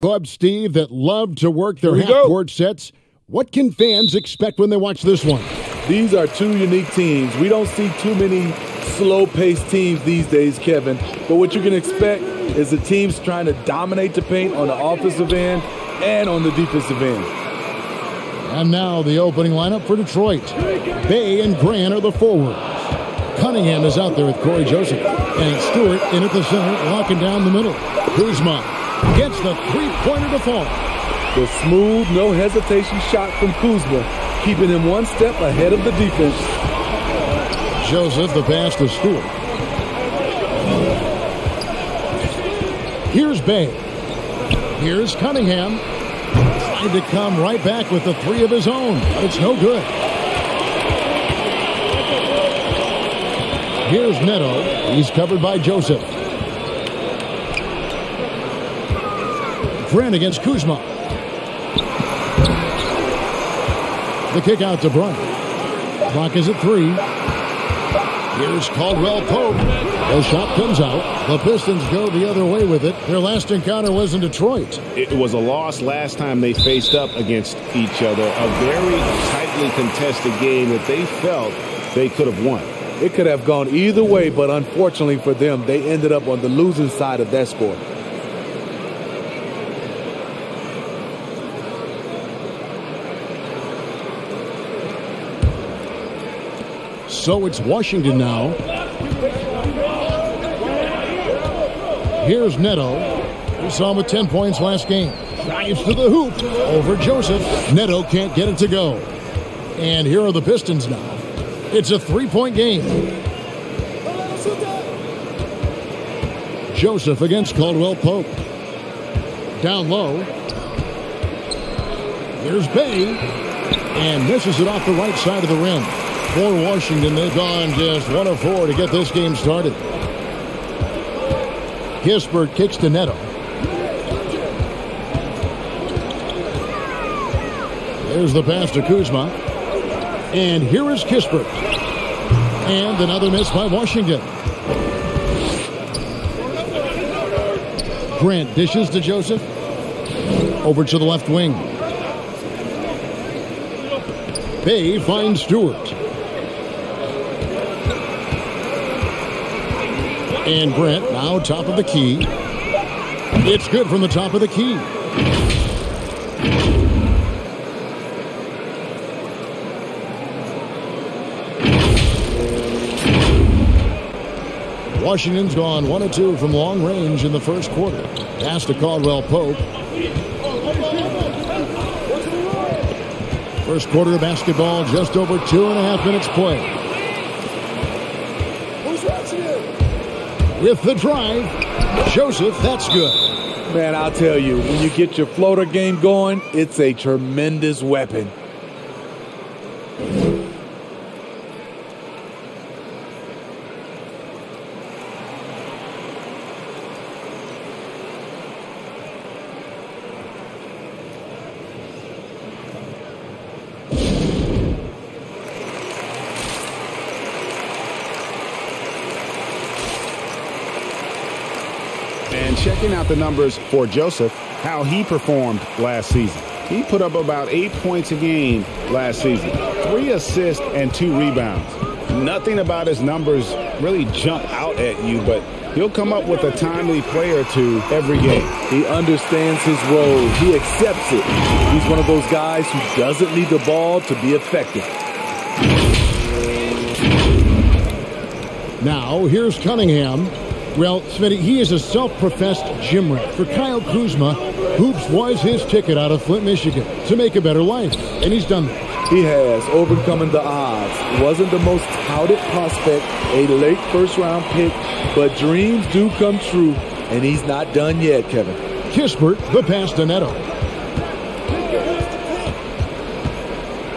Club Steve that love to work their Here half go. court sets. What can fans expect when they watch this one? These are two unique teams. We don't see too many slow-paced teams these days, Kevin. But what you can expect is the teams trying to dominate the paint on the offensive end and on the defensive end. And now the opening lineup for Detroit. Bey and Grant are the forwards. Cunningham is out there with Cory Joseph. And Stewart in at the center, locking down the middle. Kuzma gets the three-pointer to fall. The smooth, no hesitation shot from Kuzma, keeping him one step ahead of the defense. Joseph, the pass to Stewart. Here's Bey. Here's Cunningham. Trying to come right back with the three of his own. but It's no good. Here's Neto. He's covered by Joseph. Grant against Kuzma. The kick out to Bryant. Clock is at three. Here's Caldwell Pope. The shot comes out. The Pistons go the other way with it. Their last encounter was in Detroit. It was a loss last time they faced up against each other. A very tightly contested game that they felt they could have won. It could have gone either way, but unfortunately for them, they ended up on the losing side of that score. So it's Washington now. Here's Neto. We saw him with 10 points last game. Drives to the hoop over Joseph. Neto can't get it to go. And here are the Pistons now. It's a three-point game. Joseph against Caldwell Pope. Down low. Here's Bey. And misses it off the right side of the rim. For Washington, they've gone just one of four to get this game started. Kispert kicks to Neto. There's the pass to Kuzma. And here is Kispert. And another miss by Washington. Grant dishes to Joseph. Over to the left wing. Bey finds Stewart. And Brent now top of the key. It's good from the top of the key. Washington's gone 1 2 from long range in the first quarter. Pass to Caldwell Pope. First quarter of basketball, just over two and a half minutes play. With the drive, Joseph, that's good. Man, I'll tell you, when you get your floater game going, it's a tremendous weapon. And checking out the numbers for Joseph, how he performed last season. He put up about eight points a game last season, three assists and two rebounds. Nothing about his numbers really jump out at you, but he'll come up with a timely play or two every game. He understands his role. He accepts it. He's one of those guys who doesn't need the ball to be effective. Now, here's Cunningham. Well, Smitty, he is a self-professed gym rat. For Kyle Kuzma, hoops was his ticket out of Flint, Michigan to make a better life. And he's done that. He has overcoming the odds. Wasn't the most touted prospect, a late first-round pick, but dreams do come true, and he's not done yet, Kevin. Kispert, the pass to Neto.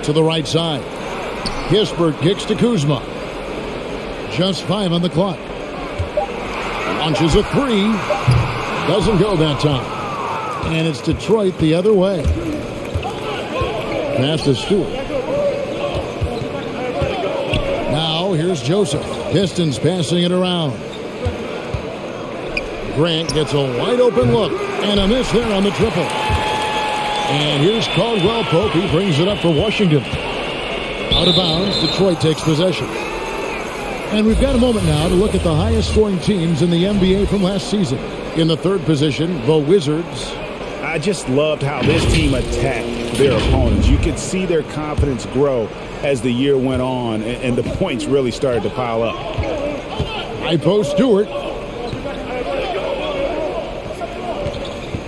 To the right side. Kispert kicks to Kuzma. Just five on the clock. Launches a three. Doesn't go that time. And it's Detroit the other way. Pass to Stewart. Now here's Joseph. Pistons passing it around. Grant gets a wide open look and a miss there on the triple. And here's Caldwell Pope. He brings it up for Washington. Out of bounds, Detroit takes possession. And we've got a moment now to look at the highest scoring teams in the NBA from last season. In the third position, the Wizards. I just loved how this team attacked their opponents. You could see their confidence grow as the year went on, and the points really started to pile up. High post Stewart.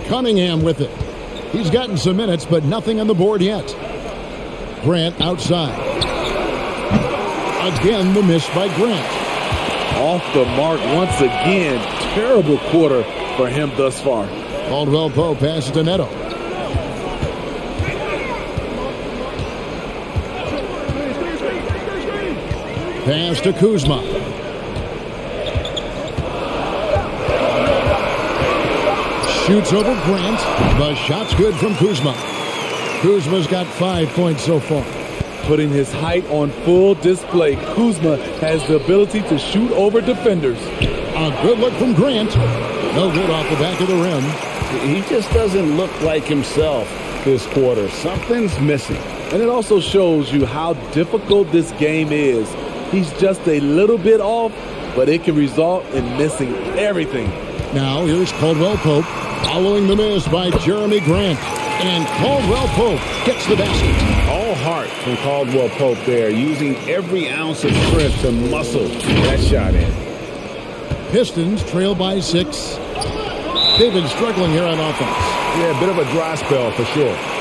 Cunningham with it. He's gotten some minutes, but nothing on the board yet. Grant outside. Again, the miss by Grant. Off the mark once again. Terrible quarter for him thus far. Caldwell Pope passes to Neto. Pass to Kuzma. Shoots over Grant. The shot's good from Kuzma. Kuzma's got five points so far. Putting his height on full display, Kuzma has the ability to shoot over defenders. A good look from Grant. No good off the back of the rim. He just doesn't look like himself this quarter. Something's missing. And it also shows you how difficult this game is. He's just a little bit off, but it can result in missing everything. Now here's Caldwell Pope following the miss by Jerami Grant. And Caldwell Pope gets the basket. Heart from Caldwell Pope there, using every ounce of strength to muscle that shot in. Pistons trail by six. They've been struggling here on offense. Yeah, a bit of a dry spell for sure.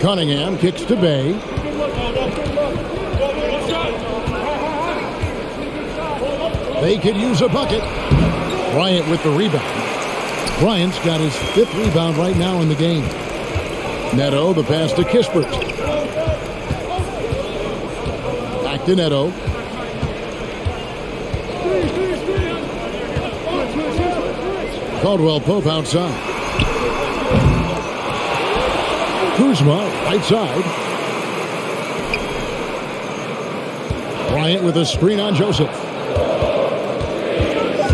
Cunningham kicks to Bey. They could use a bucket. Bryant with the rebound. Bryant's got his fifth rebound right now in the game. Neto, the pass to Kispert. Back to Neto. Caldwell Pope outside. Kuzma, right side. Bryant with a screen on Joseph.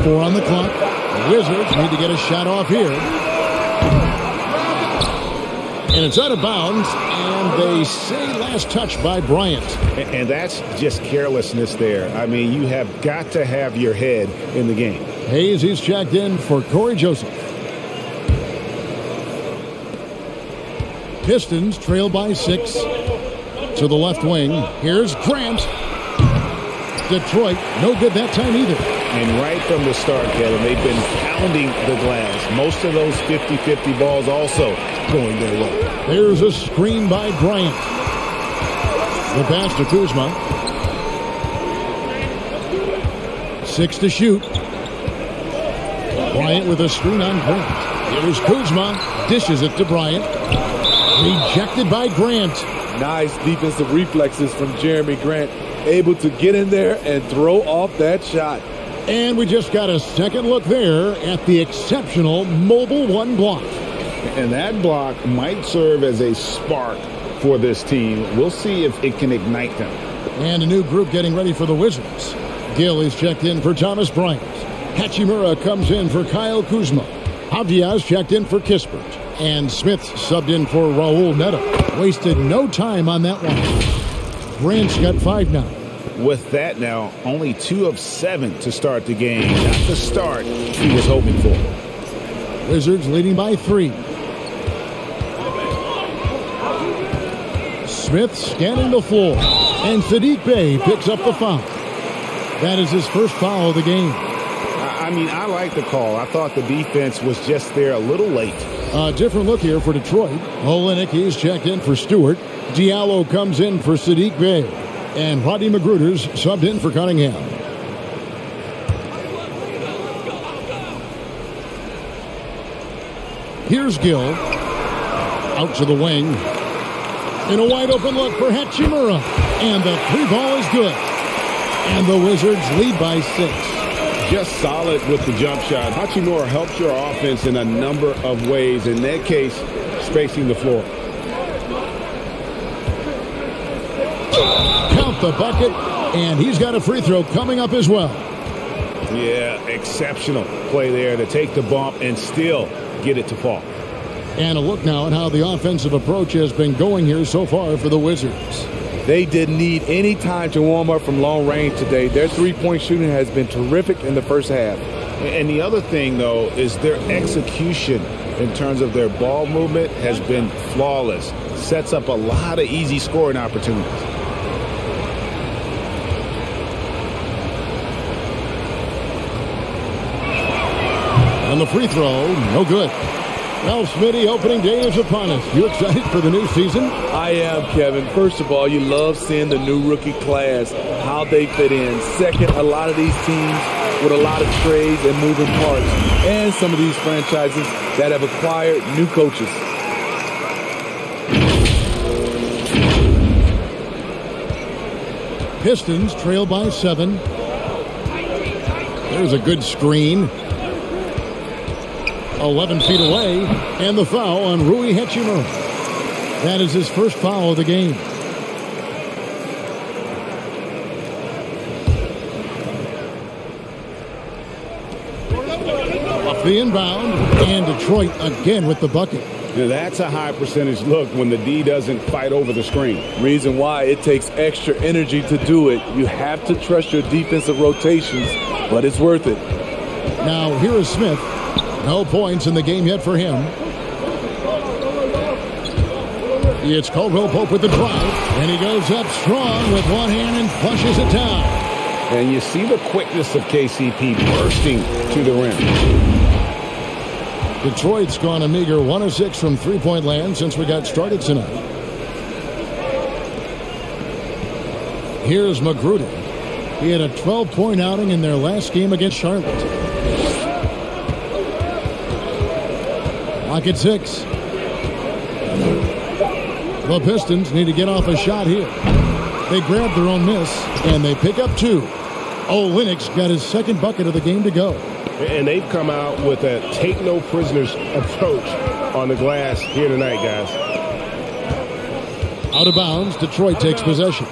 Four on the clock. The Wizards need to get a shot off here. And it's out of bounds, and they say last touch by Bryant. And that's just carelessness there. I mean, you have got to have your head in the game. Hayes, he's checked in for Cory Joseph. Pistons trail by six to the left wing. Here's Grant. Detroit, no good that time either. And right from the start, Kevin, they've been pounding the glass. Most of those 50-50 balls also going their way. There's a screen by Bryant. The pass to Kuzma. Six to shoot. Bryant with a screen on Grant. Here's Kuzma. Dishes it to Bryant. Rejected by Grant. Nice defensive reflexes from Jerami Grant. Able to get in there and throw off that shot. And we just got a second look there at the exceptional Mobile One block. And that block might serve as a spark for this team. We'll see if it can ignite them. And a new group getting ready for the Wizards. Gill is checked in for Thomas Bryant. Hachimura comes in for Kyle Kuzma. Avdija checked in for Kispert. And Smith subbed in for Raul Neto. Wasted no time on that one. Grant's got five now. With that now, only two of seven to start the game. Not the start he was hoping for. Wizards leading by three. Smith scanning the floor. And Saddiq Bey picks up the foul. That is his first foul of the game. I mean, I like the call. I thought the defense was just there a little late. A different look here for Detroit. Olynyk, he's checked in for Stewart. Diallo comes in for Saddiq Bey. And Rodney McGruder's subbed in for Cunningham. Here's Gill. Out to the wing. In a wide open look for Hachimura. And the three ball is good. And the Wizards lead by six. Just solid with the jump shot. Hachimura helps your offense in a number of ways. In that case, spacing the floor. Count the bucket. And he's got a free throw coming up as well. Yeah, exceptional play there to take the bump and still get it to fall. And a look now at how the offensive approach has been going here so far for the Wizards. They didn't need any time to warm up from long range today. Their three-point shooting has been terrific in the first half. And the other thing, though, is their execution in terms of their ball movement has been flawless. Sets up a lot of easy scoring opportunities. On the free throw, no good. Well, Smitty, opening day is upon us. You excited for the new season? I am, Kevin. First of all, you love seeing the new rookie class, how they fit in. Second, a lot of these teams with a lot of trades and moving parts, and some of these franchises that have acquired new coaches. Pistons trail by seven. There's a good screen. 11 feet away, and the foul on Rui Hachimura. That is his first foul of the game. Off the inbound, and Detroit again with the bucket. Now that's a high percentage look when the D doesn't fight over the screen. Reason why it takes extra energy to do it. You have to trust your defensive rotations, but it's worth it. Now here is Smith. No points in the game yet for him. It's Caldwell Pope with the drive, and he goes up strong with one hand and flushes it down. And you see the quickness of KCP bursting to the rim. Detroit's gone a meager 1 of 6 from three point land since we got started tonight. Here's McGruder. He had a 12 point outing in their last game against Charlotte. Lock at six. The Pistons need to get off a shot here. They grab their own miss, and they pick up two. Oh, Olynyk's got his second bucket of the game to go. And they've come out with a take no prisoners approach on the glass here tonight, guys. Out of bounds, Detroit takes possession.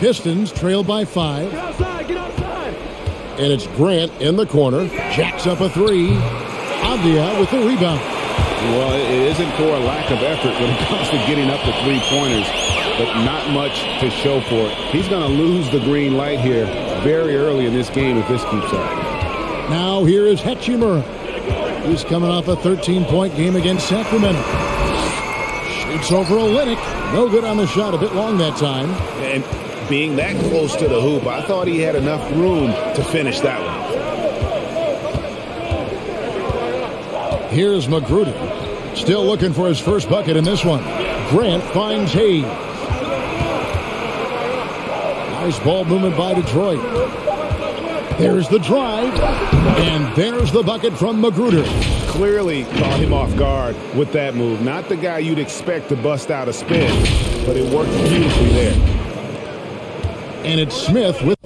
Pistons trail by five. Get outside, get outside. And it's Grant in the corner. Jacks up a three. Avdija with the rebound. Well, it isn't for a lack of effort when it comes to getting up to three-pointers, but not much to show for it. He's going to lose the green light here very early in this game if this keeps up. Now here is Hachimura. He's coming off a 13-point game against Sacramento. Shoots over Olynyk. No good on the shot. A bit long that time. And being that close to the hoop, I thought he had enough room to finish that one. Here's McGruder. Still looking for his first bucket in this one. Grant finds Hayes. Nice ball movement by Detroit. There's the drive. And there's the bucket from McGruder. Clearly caught him off guard with that move. Not the guy you'd expect to bust out a spin, but it worked beautifully there. And it's Smith with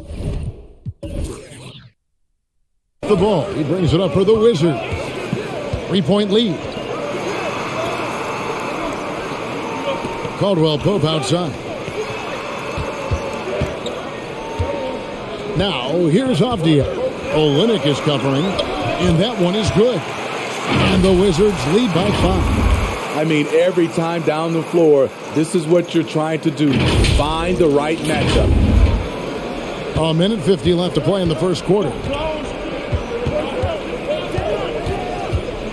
the ball. He brings it up for the Wizards. Three-point lead. Caldwell Pope outside. Now, here's Avdija. Olynyk is covering, and that one is good. And the Wizards lead by five. I mean, every time down the floor, this is what you're trying to do. Find the right matchup. A minute 50 left to play in the first quarter.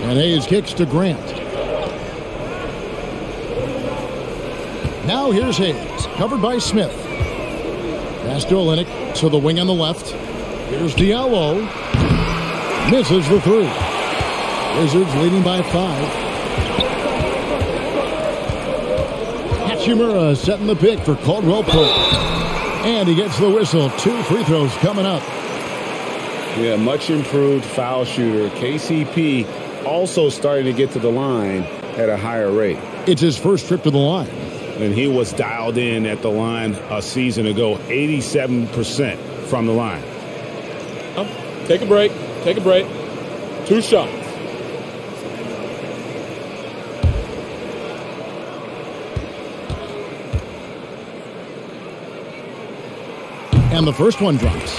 And Hayes kicks to Grant. Now here's Hayes, covered by Smith. Pass to Olynyk, to the wing on the left. Here's Diallo. Misses the three. Wizards leading by five. Hachimura setting the pick for Caldwell Pope. And he gets the whistle. Two free throws coming up. Yeah, much improved foul shooter. KCP also starting to get to the line at a higher rate. It's his first trip to the line. And he was dialed in at the line a season ago, 87% from the line. Take a break. Take a break. Two shots. And the first one drops.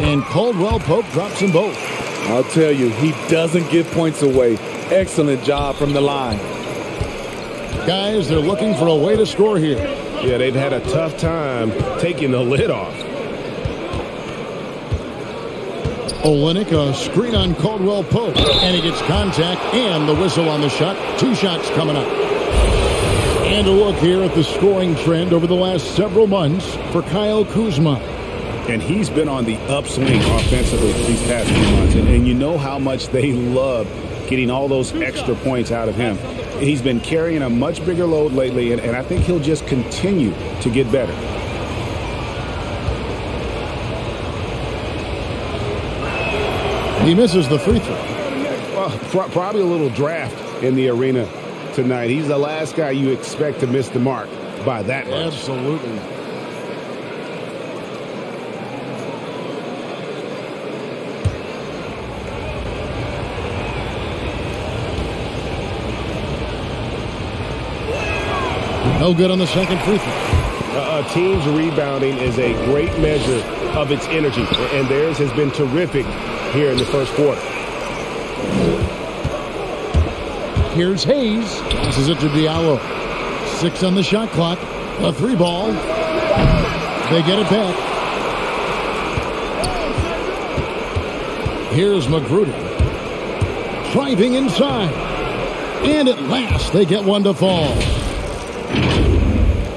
And Caldwell Pope drops them both. I'll tell you, he doesn't give points away. Excellent job from the line. Guys, they're looking for a way to score here. Yeah, they've had a tough time taking the lid off. Olynyk, a screen on Caldwell Pope, and he gets contact and the whistle on the shot. Two shots coming up. And a look here at the scoring trend over the last several months for Kyle Kuzma. And he's been on the upswing offensively these past few months. And, and you know how much they love getting all those extra points out of him. He's been carrying a much bigger load lately, and, and I think he'll just continue to get better. He misses the free throw. Well, pro probably a little draft in the arena tonight. He's the last guy you expect to miss the mark by that much. Absolutely. No good on the second free throw. Uh, a team's rebounding is a great measure of its energy, and theirs has been terrific here in the first quarter. Here's Hayes. Passes it to Diallo. Six on the shot clock. A three ball. They get it back. Here's McGruder. Driving inside. And at last, they get one to fall.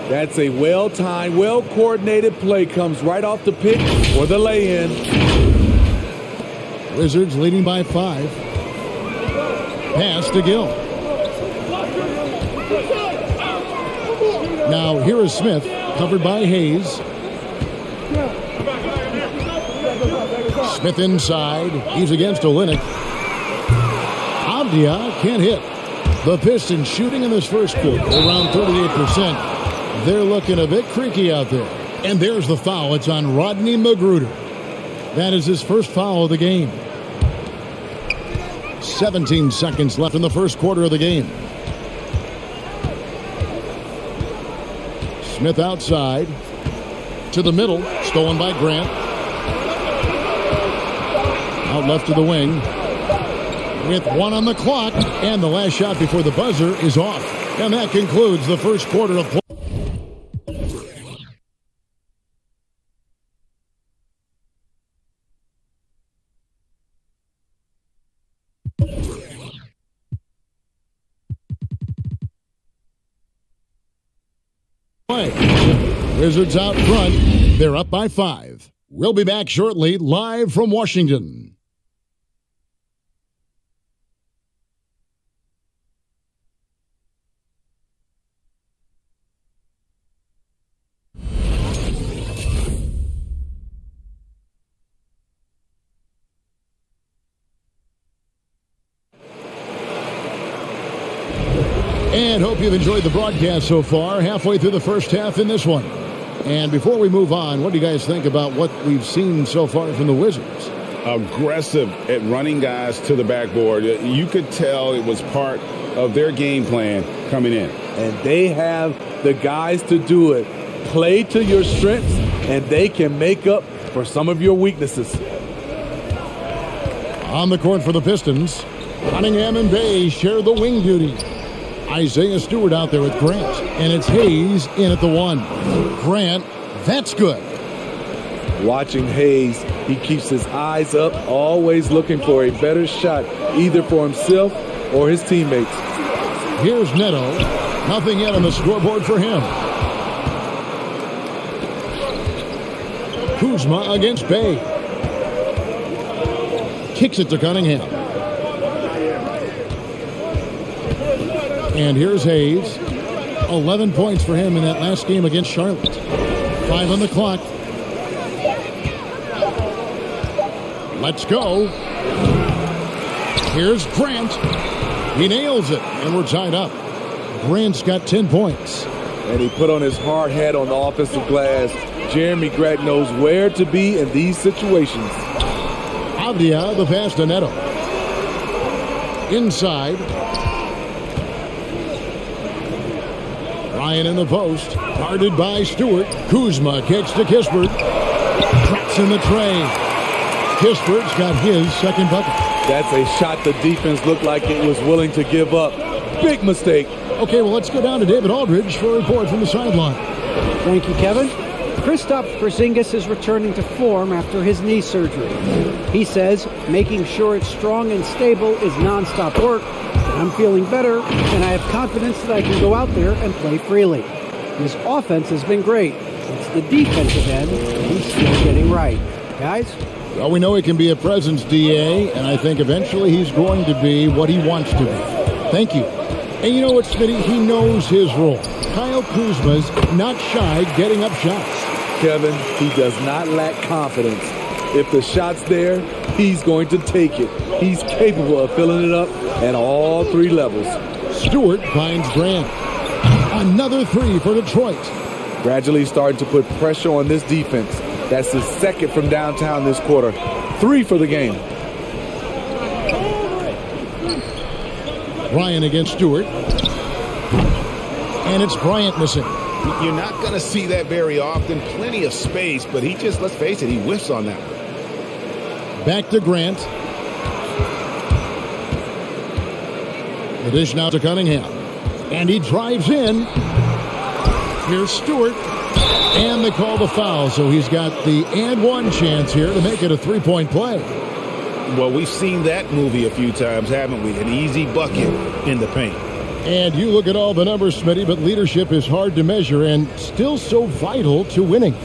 That's a well-timed, well-coordinated play. Comes right off the pick or the lay-in. Wizards leading by five. Pass to Gill. Now here is Smith, covered by Hayes. Smith inside. He's against Olynyk. Avdija can't hit. The Pistons shooting in this first quarter around 38%. They're looking a bit creaky out there. And there's the foul. It's on Rodney McGruder. That is his first foul of the game. 17 seconds left in the first quarter of the game. Smith outside. To the middle. Stolen by Grant. Out left to the wing. With one on the clock. And the last shot before the buzzer is off. And that concludes the first quarter of play. Wizards out front. They're up by five. We'll be back shortly, live from Washington. And hope you've enjoyed the broadcast so far. Halfway through the first half in this one. And before we move on, what do you guys think about what we've seen so far from the Wizards? Aggressive at running guys to the backboard. You could tell it was part of their game plan coming in. And they have the guys to do it. Play to your strengths, and they can make up for some of your weaknesses. On the court for the Pistons, Cunningham and Bey share the wing duty. Isaiah Stewart out there with Grant. And it's Hayes in at the one. Grant, that's good. Watching Hayes, he keeps his eyes up, always looking for a better shot, either for himself or his teammates. Here's Neto. Nothing yet on the scoreboard for him. Kuzma against Bey. Kicks it to Cunningham. And here's Hayes. 11 points for him in that last game against Charlotte. Five on the clock. Let's go. Here's Grant. He nails it, and we're tied up. Grant's got 10 points. And he put on his hard hat on the offensive glass. Jerami Grant knows where to be in these situations. Avdija, the pass to Neto. Inside. Ryan in the post. Guarded by Stewart. Kuzma kicks to Kispert. Traps in the tray. Kispert's got his second bucket. That's a shot the defense looked like it was willing to give up. Big mistake. Okay, well, let's go down to David Aldridge for a report from the sideline. Thank you, Kevin. Kristaps Porzingis is returning to form after his knee surgery. He says making sure it's strong and stable is nonstop work. I'm feeling better, and I have confidence that I can go out there and play freely. His offense has been great. It's the defensive end he's still getting right. Guys? Well, we know he can be a presence, DA, and I think eventually he's going to be what he wants to be. Thank you. And you know what, Smitty? He knows his role. Kyle Kuzma's not shy getting up shots. Kevin, he does not lack confidence. If the shot's there, he's going to take it. He's capable of filling it up at all three levels. Stewart finds Grant. Another three for Detroit. Gradually starting to put pressure on this defense. That's the second from downtown this quarter. Three for the game. Ryan against Stewart. And it's Bryant missing. You're not going to see that very often. Plenty of space, but he just, let's face it, he whiffs on that one. Back to Grant. The dish now to Cunningham. And he drives in. Here's Stewart. And they call the foul, so he's got the and one chance here to make it a three-point play. Well, we've seen that movie a few times, haven't we? An easy bucket in the paint. And you look at all the numbers, Smitty, but leadership is hard to measure and still so vital to winning.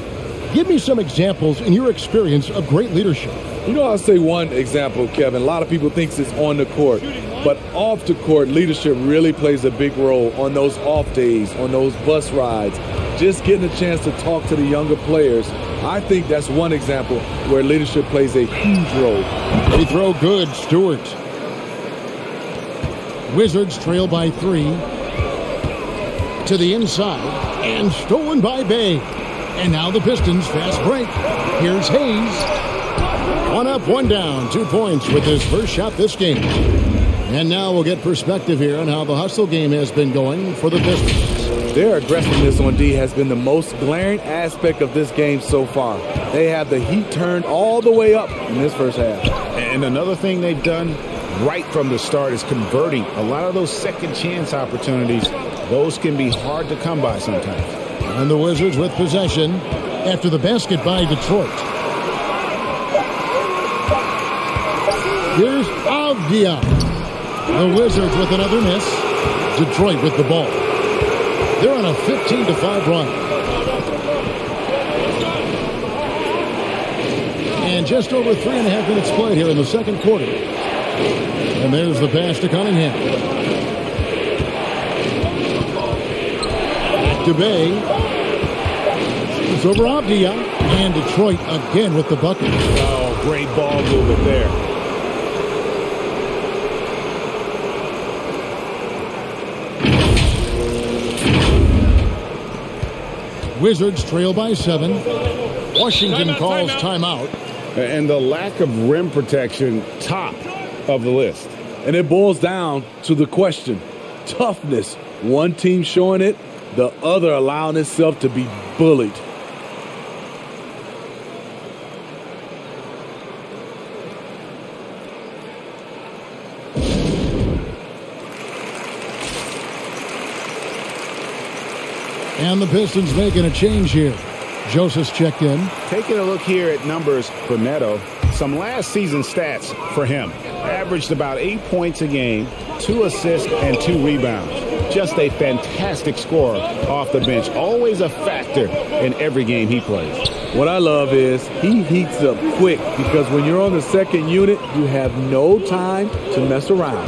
Give me some examples in your experience of great leadership. You know, I'll say one example, Kevin. A lot of people think it's on the court, but off the court, leadership really plays a big role on those off days, on those bus rides, just getting a chance to talk to the younger players. I think that's one example where leadership plays a huge role. They throw good, Stewart. Wizards trail by three. To the inside. And stolen by Bey. And now the Pistons fast break. Here's Hayes. One up, one down. Two points with his first shot this game. And now we'll get perspective here on how the hustle game has been going for the Pistons. Their aggressiveness on D has been the most glaring aspect of this game so far. They have the heat turned all the way up in this first half. And another thing they've done right from the start is converting a lot of those second chance opportunities. Those can be hard to come by sometimes. And the Wizards with possession after the basket by Detroit. Here's Avdija. The Wizards with another miss. Detroit with the ball. They're on a 15 to 5 run. And just over three and a half minutes played here in the second quarter. And there's the pass to Cunningham. Back to Bey. It's over Avdija. And Detroit again with the bucket. Oh, great ball movement there. Wizards trail by seven. Washington timeout, calls timeout. timeout. And the lack of rim protection, top of the list. And it boils down to the question toughness. One team showing it, the other allowing itself to be bullied. And the Pistons making a change here. Joseph's checked in. Taking a look here at numbers for Neto, some last season stats for him. Averaged about eight points a game, two assists, and two rebounds. Just a fantastic scorer off the bench. Always a factor in every game he plays. What I love is he heats up quick because when you're on the second unit, you have no time to mess around.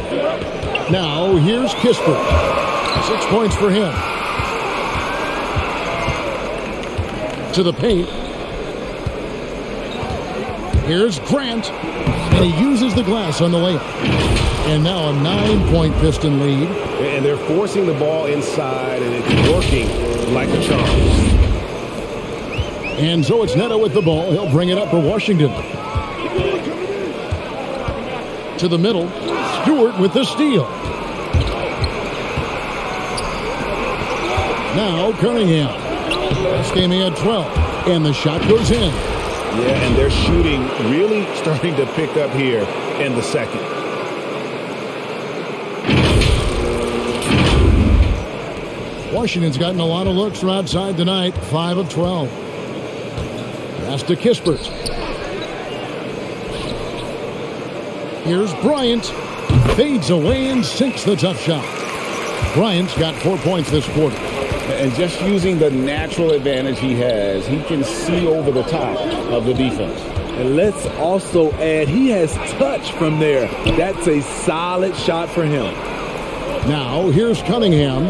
Now, here's Kispert. Six points for him. To the paint. Here's Grant. And he uses the glass on the layup. And now a nine-point Piston lead. And they're forcing the ball inside, and it's working like a charm. And so it's Neto with the ball. He'll bring it up for Washington. To the middle. Stewart with the steal. Now Cunningham. This game he had 12. And the shot goes in. Yeah, and their shooting really starting to pick up here in the second. Washington's gotten a lot of looks from outside tonight. 5 of 12. Pass to Kispert. Here's Bryant. Fades away and sinks the tough shot. Bryant's got four points this quarter. And just using the natural advantage he has, he can see over the top of the defense. And let's also add he has touch from there. That's a solid shot for him. Now, here's Cunningham.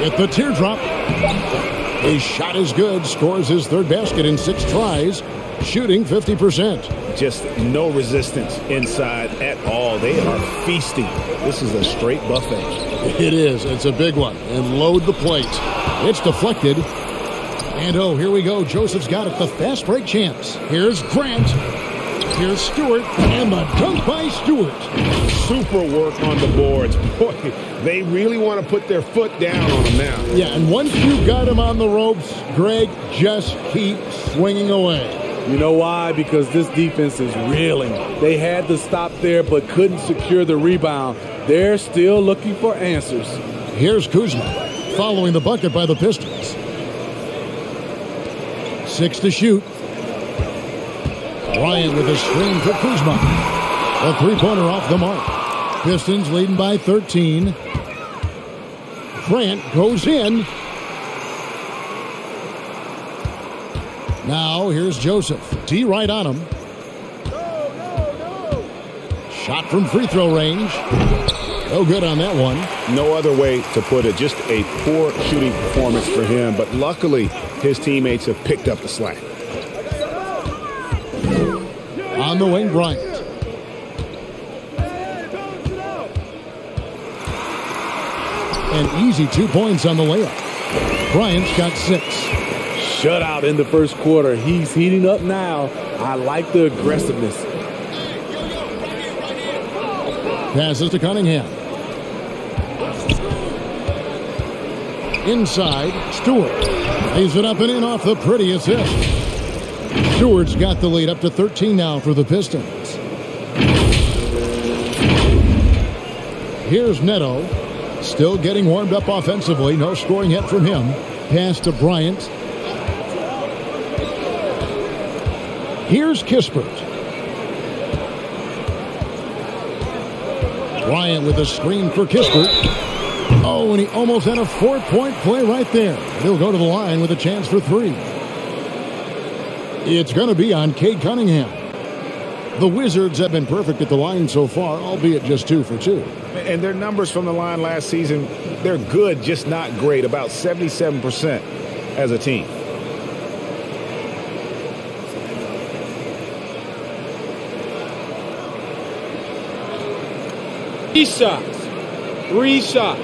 With the teardrop. His shot is good. Scores his third basket in six tries. Shooting 50%. Just no resistance inside at all. They are feasting. This is a straight buffet. It is. It's a big one. And load the plate. It's deflected. And oh, here we go. Joseph's got it. The fast break chance. Here's Grant. Here's Stewart. And the dunk by Stewart. Super work on the boards. Boy, they really want to put their foot down on him now. Yeah, and once you've got him on the ropes, Greg, just keep swinging away. You know why? Because this defense is reeling. They had to stop there but couldn't secure the rebound. They're still looking for answers. Here's Kuzma following the bucket by the Pistons. Six to shoot. Bryant with a screen for Kuzma. A three-pointer off the mark. Pistons leading by 13. Grant goes in. Now here's Joseph. D right on him. Shot from free throw range. No good on that one. No other way to put it. Just a poor shooting performance for him. But luckily, his teammates have picked up the slack. On the wing, Bryant. An easy two points on the layup. Bryant's got six. Shutout in the first quarter. He's heating up now. I like the aggressiveness. Passes to Cunningham. Inside, Stewart. Lays it up and in off the pretty assist. Stewart's got the lead up to 13 now for the Pistons. Here's Neto. Still getting warmed up offensively. No scoring yet from him. Pass to Bryant. Here's Kispert. Bryant with a screen for Kispert. Oh, and he almost had a four-point play right there. He'll go to the line with a chance for three. It's going to be on Cade Cunningham. The Wizards have been perfect at the line so far, albeit just two for two. And their numbers from the line last season, they're good, just not great. About 77% as a team. Three shots. Three shots.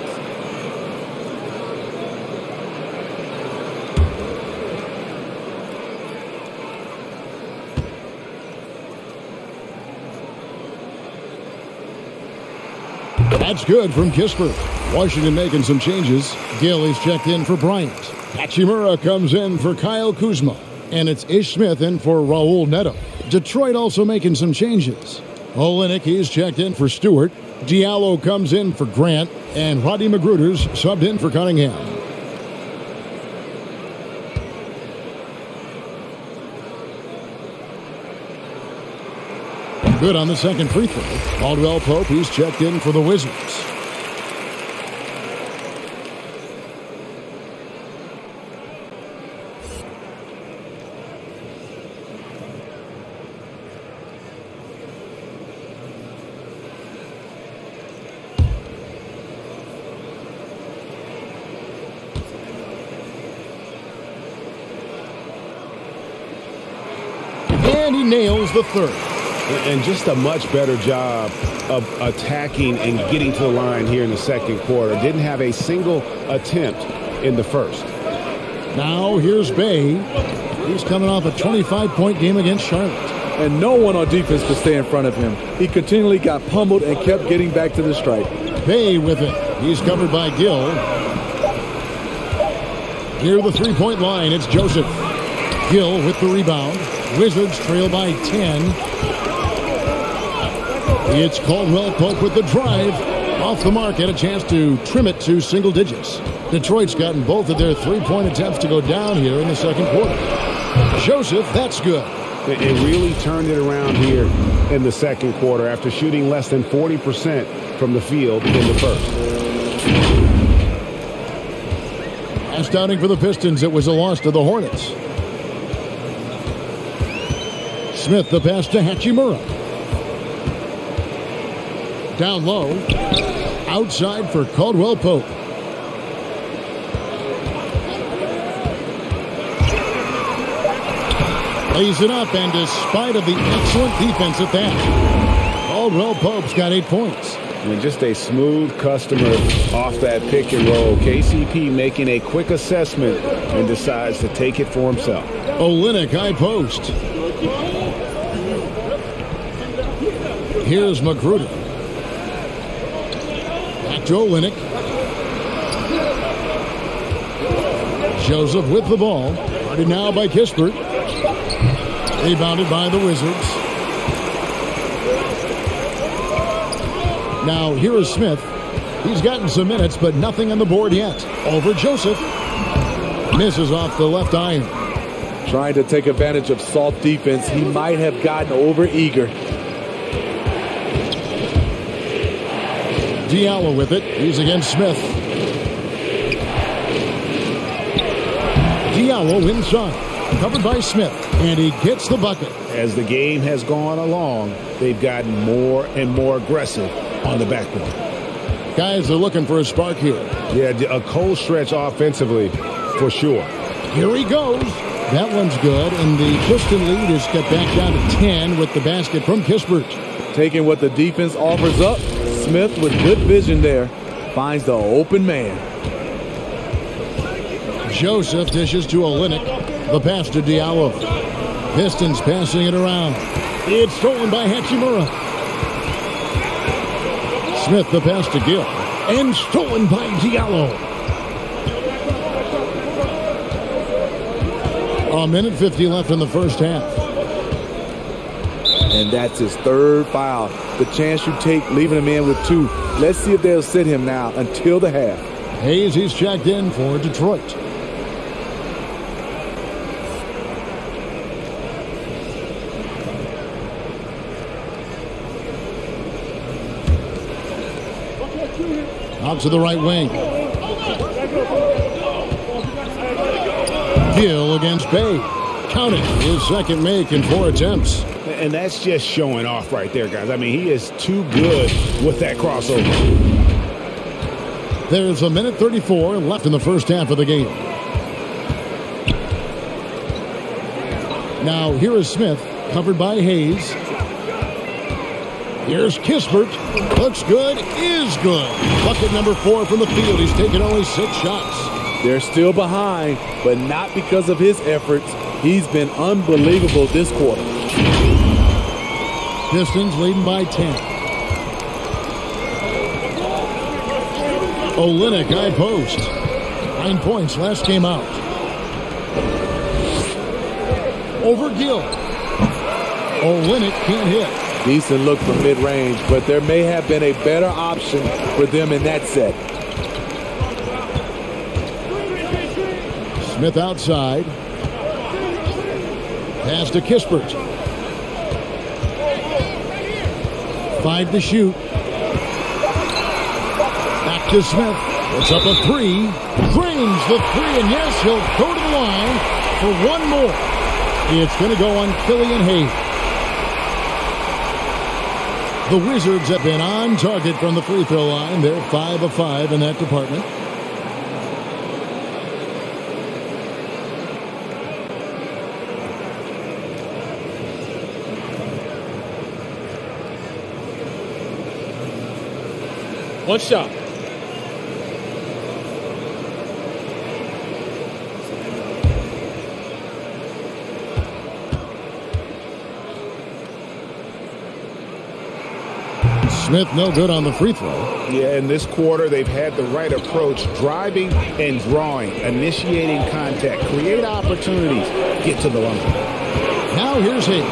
That's good from Kispert. Washington making some changes. Gillies checked in for Bryant. Hachimura comes in for Kyle Kuzma. And it's Ish Smith in for Raul Neto. Detroit also making some changes. Olynyk, he's checked in for Stewart. Diallo comes in for Grant, and Roddy McGruder's subbed in for Cunningham. Good on the second free throw. Caldwell Pope, who's checked in for the Wizards. The third. And just a much better job of attacking and getting to the line here in the second quarter. Didn't have a single attempt in the first. Now here's Bey. He's coming off a 25-point game against Charlotte. And no one on defense could stay in front of him. He continually got pummeled and kept getting back to the stripe. Bey with it. He's covered by Gill. Near the three-point line, it's Joseph. Gill with the rebound. Wizards trail by 10. It's Caldwell Pope with the drive. Off the mark, had a chance to trim it to single digits. Detroit's gotten both of their three-point attempts to go down here in the second quarter. Joseph, that's good. It really turned it around here in the second quarter after shooting less than 40% from the field in the first. Last outing for the Pistons, it was a loss to the Hornets. Smith, the pass to Hachimura. Down low. Outside for Caldwell Pope. Lays it up, and despite of the excellent defense at that, Caldwell Pope's got eight points. And just a smooth customer off that pick and roll. KCP making a quick assessment and decides to take it for himself. Olynyk high post. Here's McGruder. Back to Olynyk. Joseph with the ball. Guarded now by Kispert. Rebounded by the Wizards. Now here is Smith. He's gotten some minutes, but nothing on the board yet. Over Joseph. Misses off the left iron. Trying to take advantage of soft defense, he might have gotten over eager. Diallo with it. He's against Smith. Diallo inside. Covered by Smith. And he gets the bucket. As the game has gone along, they've gotten more and more aggressive on the backboard. Guys are looking for a spark here. Yeah, a cold stretch offensively for sure. Here he goes. That one's good. And the Piston lead is cut back down to 10 with the basket from Kispert. Taking what the defense offers up, Smith with good vision there finds the open man. Joseph dishes to Olynyk. The pass to Diallo. Pistons passing it around. It's stolen by Hachimura. Smith the pass to Gill. And stolen by Diallo. A minute 50 left in the first half. And that's his third foul. The chance you take leaving him in with two. Let's see if they'll sit him now until the half. Hayes, he's checked in for Detroit. Out to the right wing. Gill against Bey. Counting his second make in four attempts. And that's just showing off right there, guys. I mean, he is too good with that crossover. There's a minute 34 left in the first half of the game. Now, here is Smith, covered by Hayes. Here's Kispert. Looks good, is good. Bucket number four from the field. He's taken only six shots. They're still behind, but not because of his efforts. He's been unbelievable this quarter. Pistons leading by 10. Olynyk high post. Nine points last game out. Over Gill. Olynyk can't hit. Decent look from mid-range, but there may have been a better option for them in that set. Smith outside. Pass to Kispert. Five to shoot. Back to Smith. It's up a three. Drains the three, and yes, he'll go to the line for one more. It's going to go on Killian Hayes. The Wizards have been on target from the free throw line. They're 5 of 5 in that department. One shot. Smith no good on the free throw. Yeah, in this quarter, they've had the right approach, driving and drawing, initiating contact, create opportunities, get to the line. Now here's Hayes.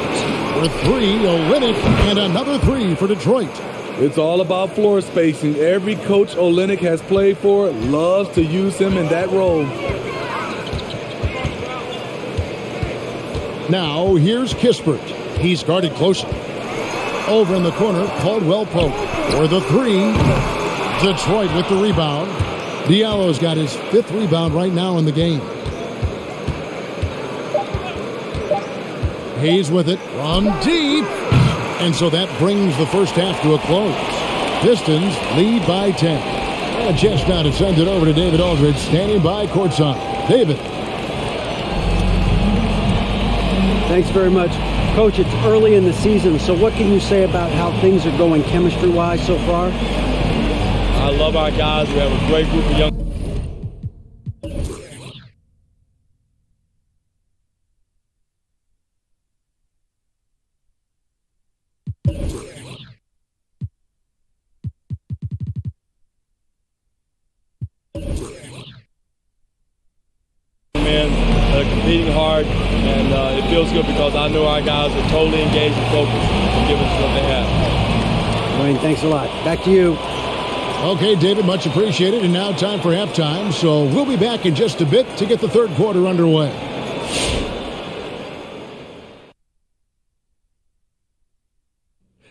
For three, Olynyk, and another three for Detroit. It's all about floor spacing. Every coach Olynyk has played for loves to use him in that role. Now here's Kispert. He's guarded closely. Over in the corner, Caldwell Pope for the three. Detroit with the rebound. Diallo's got his fifth rebound right now in the game. Hayes with it from deep. And so that brings the first half to a close. Pistons lead by 10. And just now to send it over to David Aldridge, standing by courtside. David. Thanks very much. Coach, it's early in the season, so what can you say about how things are going chemistry-wise so far? I love our guys. We have a great group of young Back to you. Okay, David, much appreciated. And now time for halftime. So we'll be back in just a bit to get the third quarter underway.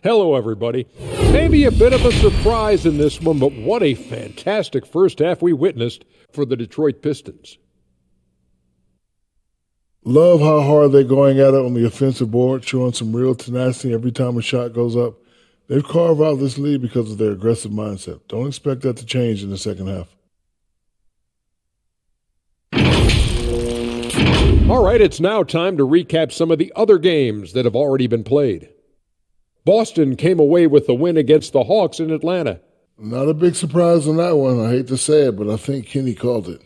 Hello, everybody. Maybe a bit of a surprise in this one, but what a fantastic first half we witnessed for the Detroit Pistons. Love how hard they're going at it on the offensive board, showing some real tenacity every time a shot goes up. They've carved out this lead because of their aggressive mindset. Don't expect that to change in the second half. All right, it's now time to recap some of the other games that have already been played. Boston came away with the win against the Hawks in Atlanta. Not a big surprise on that one. I hate to say it, but I think Kenny called it.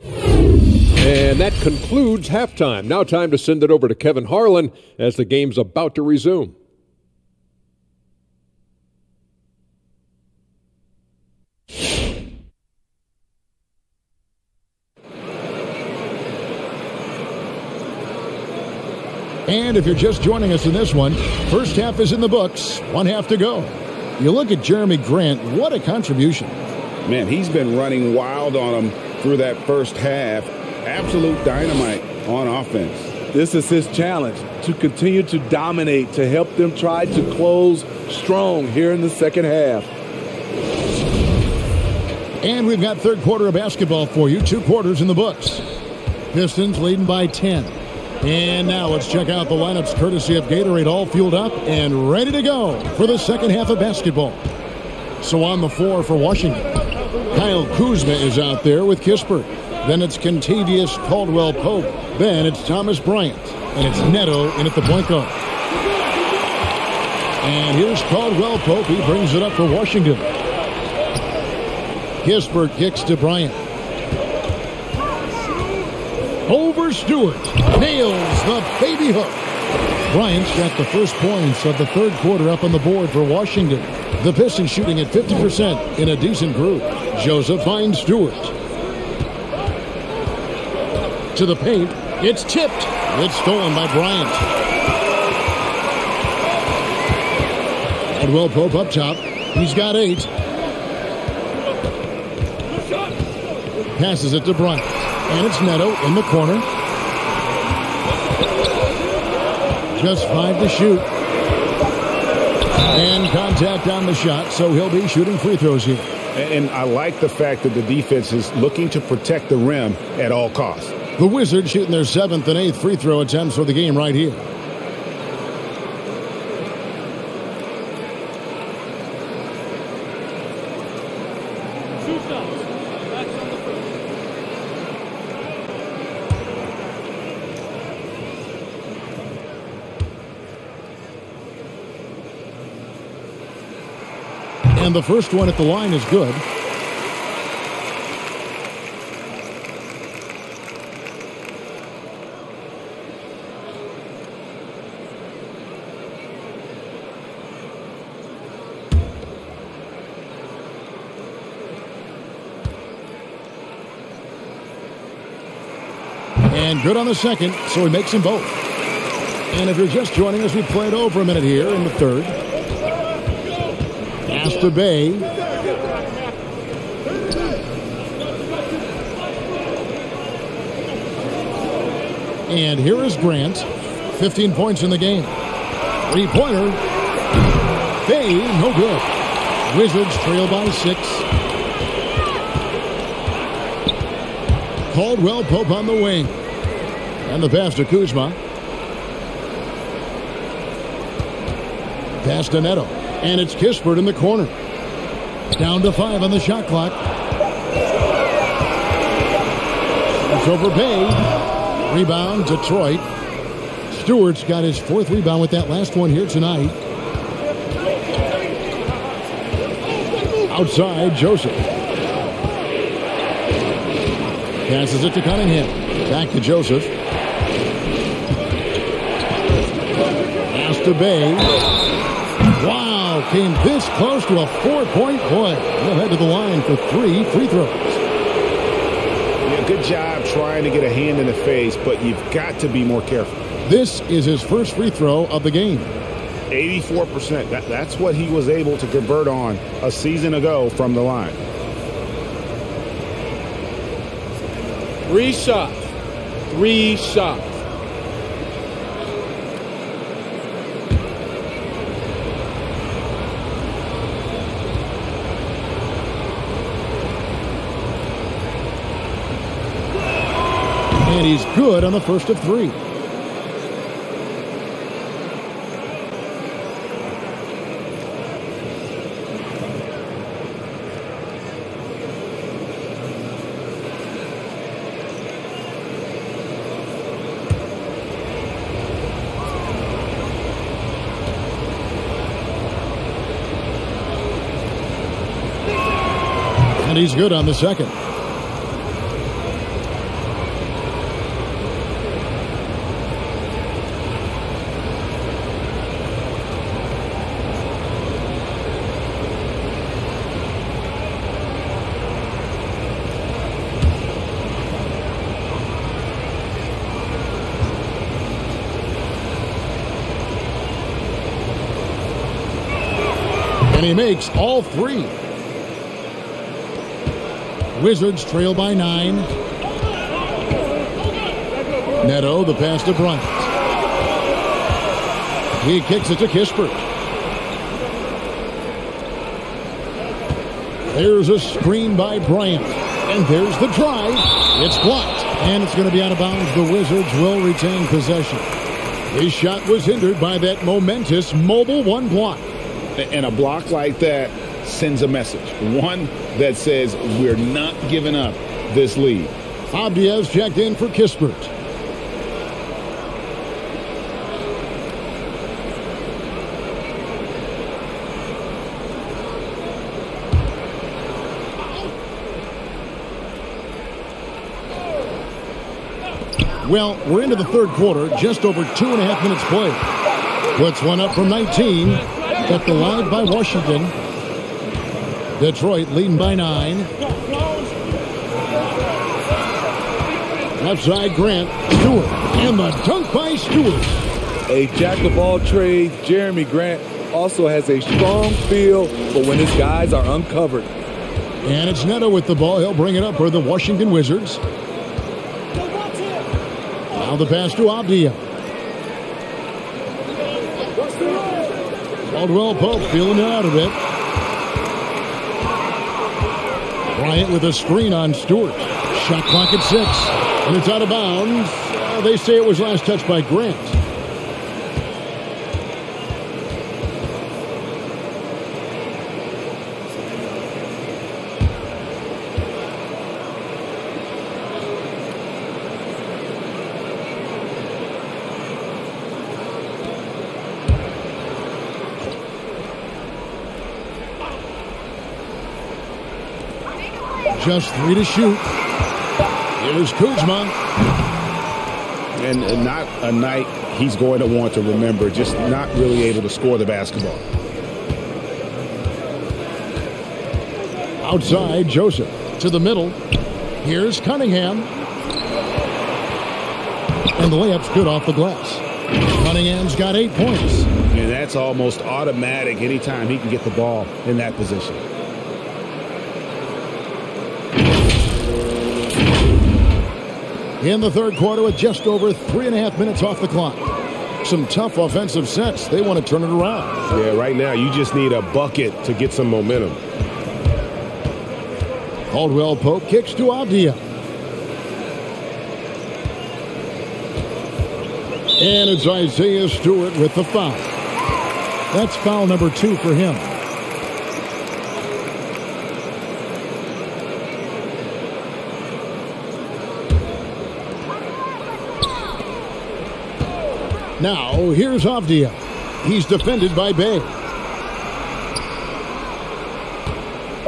And that concludes halftime. Now, time to send it over to Kevin Harlan as the game's about to resume. And if you're just joining us in this one, first half is in the books, one half to go. You look at Jerami Grant, what a contribution. Man, he's been running wild on him through that first half. Absolute dynamite on offense. This is his challenge to continue to dominate, to help them try to close strong here in the second half. And we've got third quarter of basketball for you, two quarters in the books. Pistons leading by 10. And now let's check out the lineups courtesy of Gatorade, all fueled up and ready to go for the second half of basketball. So on the floor for Washington, Kyle Kuzma is out there with Kispert. Then it's Kentavious Caldwell Pope. Then it's Thomas Bryant. And it's Neto in at the point guard. And here's Caldwell Pope. He brings it up for Washington. Kispert kicks to Bryant. Stewart. Nails the baby hook. Bryant's got the first points of the third quarter up on the board for Washington. The Pistons shooting at 50% in a decent group. Joseph finds Stewart. To the paint. It's tipped. It's stolen by Bryant. Caldwell Pope up top. He's got eight. Passes it to Bryant. And it's Neto in the corner. Just five to shoot. And contact on the shot, so he'll be shooting free throws here. And I like the fact that the defense is looking to protect the rim at all costs. The Wizards shooting their seventh and eighth free throw attempts for the game right here. And the first one at the line is good. And good on the second, so he makes them both. And if you're just joining us, we played over a minute here in the third. To Bey. And here is Grant. 15 points in the game. Three-pointer. Bey, no good. Wizards trail by six. Caldwell Pope on the wing. And the pass to Kuzma. Pass to Neto. And it's Kispert in the corner. Down to five on the shot clock. It's over Bey. Rebound, Detroit. Stewart's got his fourth rebound with that last one here tonight. Outside, Joseph. Passes it to Cunningham. Back to Joseph. Pass to Bey. Wow, came this close to a four-point play. He'll head to the line for three free throws. Yeah, good job trying to get a hand in the face, but you've got to be more careful. This is his first free throw of the game. 84%. That, that's what he was able to convert on a season ago from the line. Three shots. Three shots. He's good on the first of three. And he's good on the second. He makes all three. Wizards trail by nine. Neto, the pass to Bryant. He kicks it to Kispert. There's a screen by Bryant. And there's the drive. It's blocked. And it's going to be out of bounds. The Wizards will retain possession. His shot was hindered by that momentous mobile one block. And a block like that sends a message. One that says we're not giving up this lead. Avdija's checked in for Kispert. Well, we're into the third quarter, just over two and a half minutes played. Puts one up from 19. Kept alive by Washington. Detroit leading by nine. Left side, Grant. Stewart. And the dunk by Stewart. A jack of all trades, Jerami Grant also has a strong feel for when his guys are uncovered. And it's Neto with the ball. He'll bring it up for the Washington Wizards. Now the pass to Avdija. Caldwell Pope feeling it out a bit. Bryant with a screen on Stewart. Shot clock at six. And it's out of bounds. Uh, they say it was last touched by Grant. Just three to shoot. Here's Kuzma. And uh, not a night he's going to want to remember, just not really able to score the basketball. Outside, Joseph to the middle. Here's Cunningham. And the layup's good off the glass. Cunningham's got eight points. And that's almost automatic anytime he can get the ball in that position. In the third quarter with just over three and a half minutes off the clock. Some tough offensive sets. They want to turn it around. Yeah, right now you just need a bucket to get some momentum. Caldwell Pope kicks to Avdija. And it's Isaiah Stewart with the foul. That's foul number two for him. Now, here's Avdija. He's defended by Bey.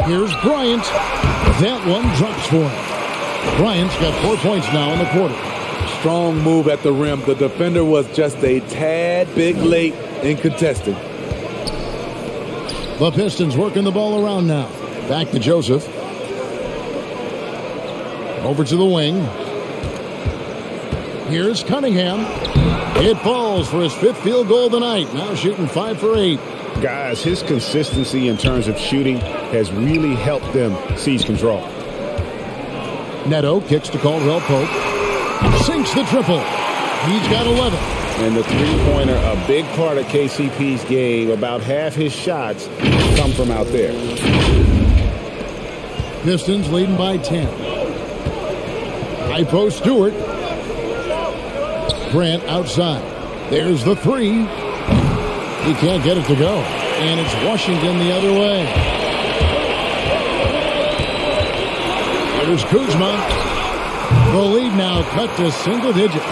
Here's Bryant. That one drops for him. Bryant's got four points now in the quarter. Strong move at the rim. The defender was just a tad bit late in contesting. The Pistons working the ball around now. Back to Joseph. Over to the wing. Here's Cunningham. It falls for his fifth field goal of the night. Now shooting five for eight. Guys, his consistency in terms of shooting has really helped them seize control. Neto kicks to Caldwell Pope. Sinks the triple. He's got 11. And the three-pointer, a big part of KCP's game. About half his shots come from out there. Pistons leading by 10. High post Stewart. Grant outside. There's the three. He can't get it to go. And it's Washington the other way. There's Kuzma. The lead now cut to single digits.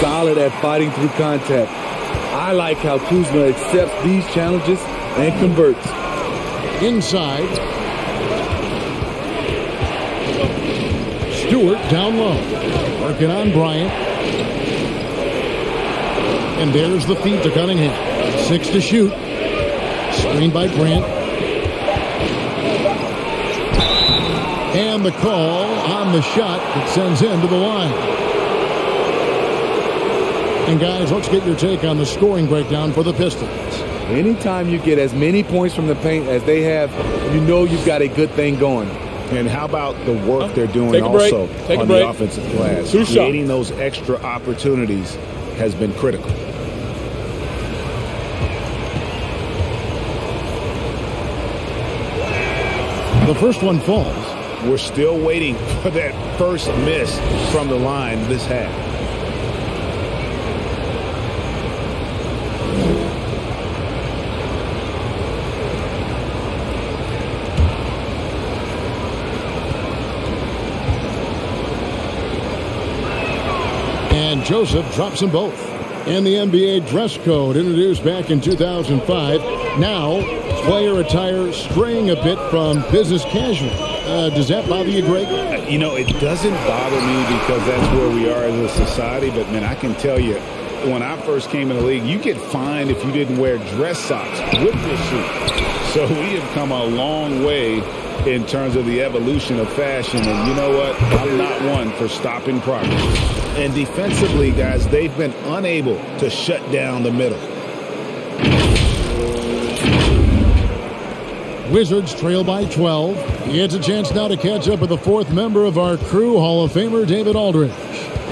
Solid at fighting through contact. I like how Kuzma accepts these challenges and converts. Inside. Stewart down low. Working on Bryant. And there's the feed to Cunningham. Six to shoot. Screened by Grant. And the call on the shot that sends him to the line. And guys, let's get your take on the scoring breakdown for the Pistons. Anytime you get as many points from the paint as they have, you know you've got a good thing going. And how about the work oh, they're doing Take also on the offensive glass? Two shots. Creating those extra opportunities has been critical. First one falls. We're still waiting for that first miss from the line this half. And Joseph drops them both. And the NBA dress code introduced back in 2005. Now, player attire straying a bit from business casual. Uh, does that bother you, Greg? You know, it doesn't bother me because that's where we are as a society. But man, I can tell you, when I first came in the league, you get fined if you didn't wear dress socks with this shoe. So we have come a long way in terms of the evolution of fashion. And you know what? I'm not one for stopping progress. And defensively, guys, they've been unable to shut down the middle. Wizards trail by 12. He gets a chance now to catch up with the fourth member of our crew, Hall of Famer David Aldridge.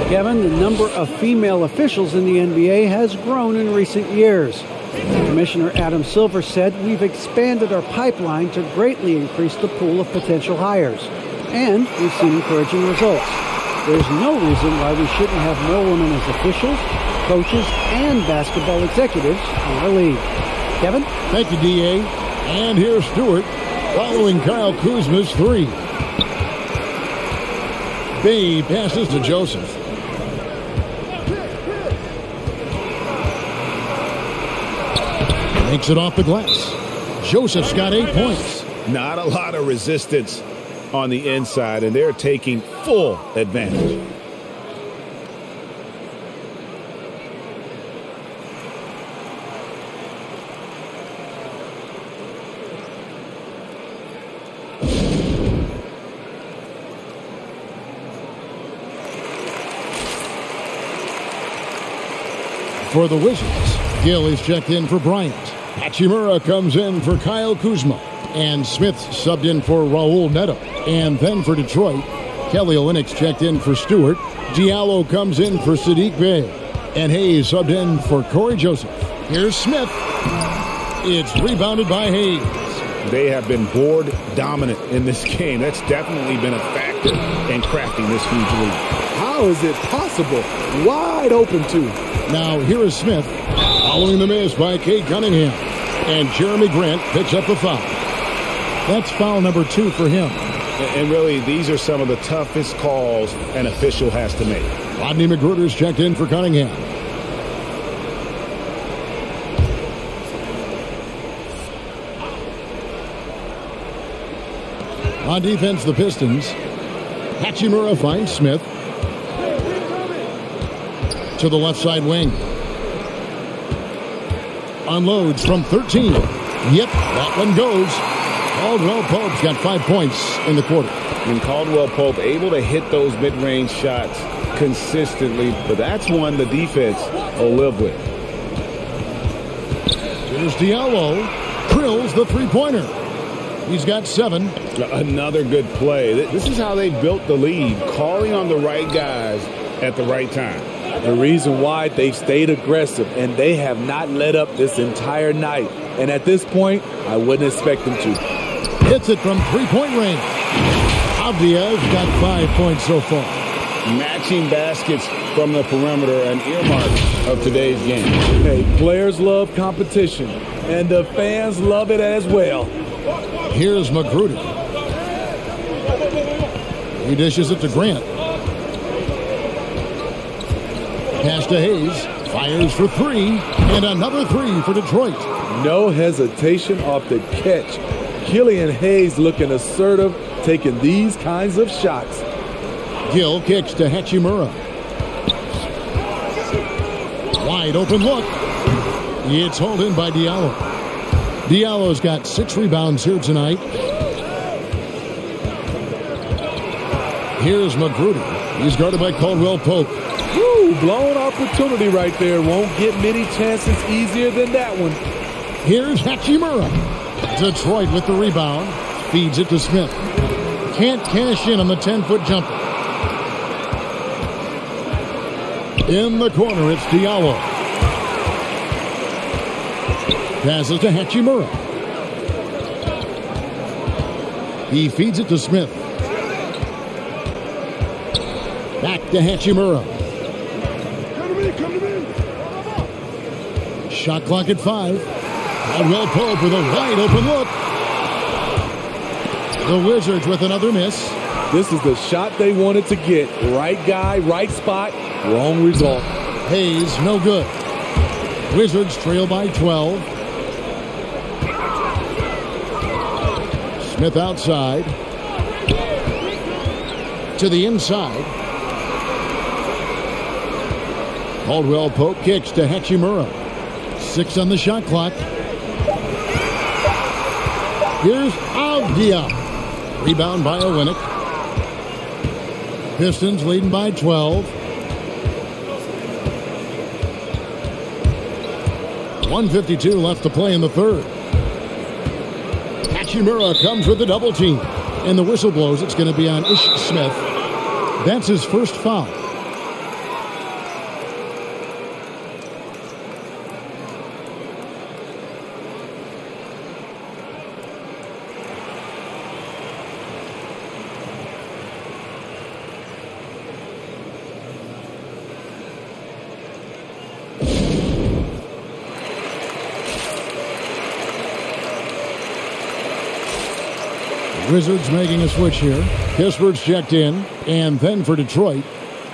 Kevin, the number of female officials in the NBA has grown in recent years. Commissioner Adam Silver said we've expanded our pipeline to greatly increase the pool of potential hires, and we've seen encouraging results. There's no reason why we shouldn't have more women as officials, coaches, and basketball executives in our league. Kevin? Thank you, D.A. And here's Stewart following Kyle Kuzma's three. Bey passes to Joseph. Makes it off the glass. Joseph's got eight points. Not a lot of resistance on the inside, and they're taking full advantage. For the Wizards, Gill is checked in for Bryant. Hachimura comes in for Kyle Kuzma. And Smith subbed in for Raul Neto. And then for Detroit, Kelly Olynyk checked in for Stewart. Diallo comes in for Saddiq Bey. And Hayes subbed in for Cory Joseph. Here's Smith. It's rebounded by Hayes. They have been board dominant in this game. That's definitely been a factor in crafting this huge lead. How is it possible? Wide open, too. Now, here is Smith following the miss by Cade Cunningham. And Jerami Grant picks up the foul. That's foul number two for him. And really, these are some of the toughest calls an official has to make. Rodney McGruder's checked in for Cunningham. On defense, the Pistons. Hachimura finds Smith. To the left side wing. Unloads from 13. Yep, that one goes. Caldwell Pope's got five points in the quarter. And Caldwell Pope able to hit those mid-range shots consistently, but that's one the defense will live with. Here's Diallo. Krills the three-pointer. He's got seven. Another good play. This is how they built the lead, calling on the right guys at the right time. The reason why they've stayed aggressive and they have not let up this entire night. And at this point, I wouldn't expect them to. Hits it from three-point range. Avdija's got five points so far. Matching baskets from the perimeter, an earmark of today's game. Hey, players love competition, and the fans love it as well. Here's McGruder. He dishes it to Grant. Pass to Hayes. Fires for three. And another three for Detroit. No hesitation off the catch. Killian Hayes looking assertive, taking these kinds of shots. Gill kicks to Hachimura. Wide open look. It's hauled in by Diallo. Diallo's got six rebounds here tonight. Here's McGruder. He's guarded by Caldwell Pope. Blown opportunity right there. Won't get many chances easier than that one. Here's Hachimura. Detroit with the rebound. Feeds it to Smith. Can't cash in on the 10-foot jumper. In the corner, it's Diallo. Passes to Hachimura. He feeds it to Smith. Back to Hachimura. Shot clock at five. Caldwell Pope with a wide open look. The Wizards with another miss. This is the shot they wanted to get. Right guy, right spot, wrong result. Hayes, no good. Wizards trail by 12. Smith outside. To the inside. Caldwell Pope kicks to Hachimura. Six on the shot clock. Here's Avdija. Rebound by Olynyk. Pistons leading by 12. 152 left to play in the third. Hachimura comes with a double team. And the whistle blows. It's going to be on Ish Smith. That's his first foul. Wizards making a switch here. Kispert's checked in. And then for Detroit,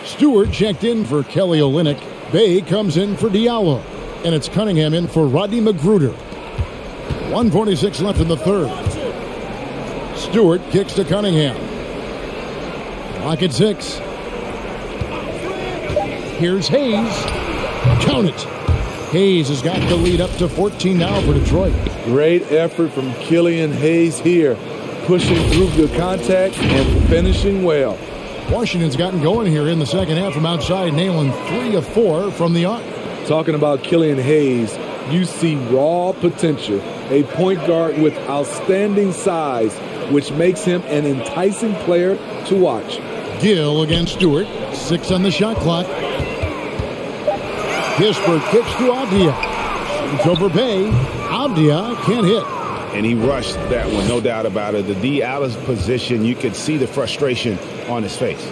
Stewart checked in for Kelly Olynyk. Bey comes in for Diallo. And it's Cunningham in for Rodney McGruder. 146 left in the third. Stewart kicks to Cunningham. Lock at six. Here's Hayes. Count it. Hayes has got the lead up to 14 now for Detroit. Great effort from Killian Hayes here, pushing through the contact and finishing well. Washington's gotten going here in the second half from outside, nailing three of four from the arc. Talking about Killian Hayes, you see raw potential, a point guard with outstanding size, which makes him an enticing player to watch. Gill against Stewart, six on the shot clock. Kispert kicks to Avdija. It's over Bey. Avdija can't hit. And he rushed that one, no doubt about it. The D out of position, you could see the frustration on his face.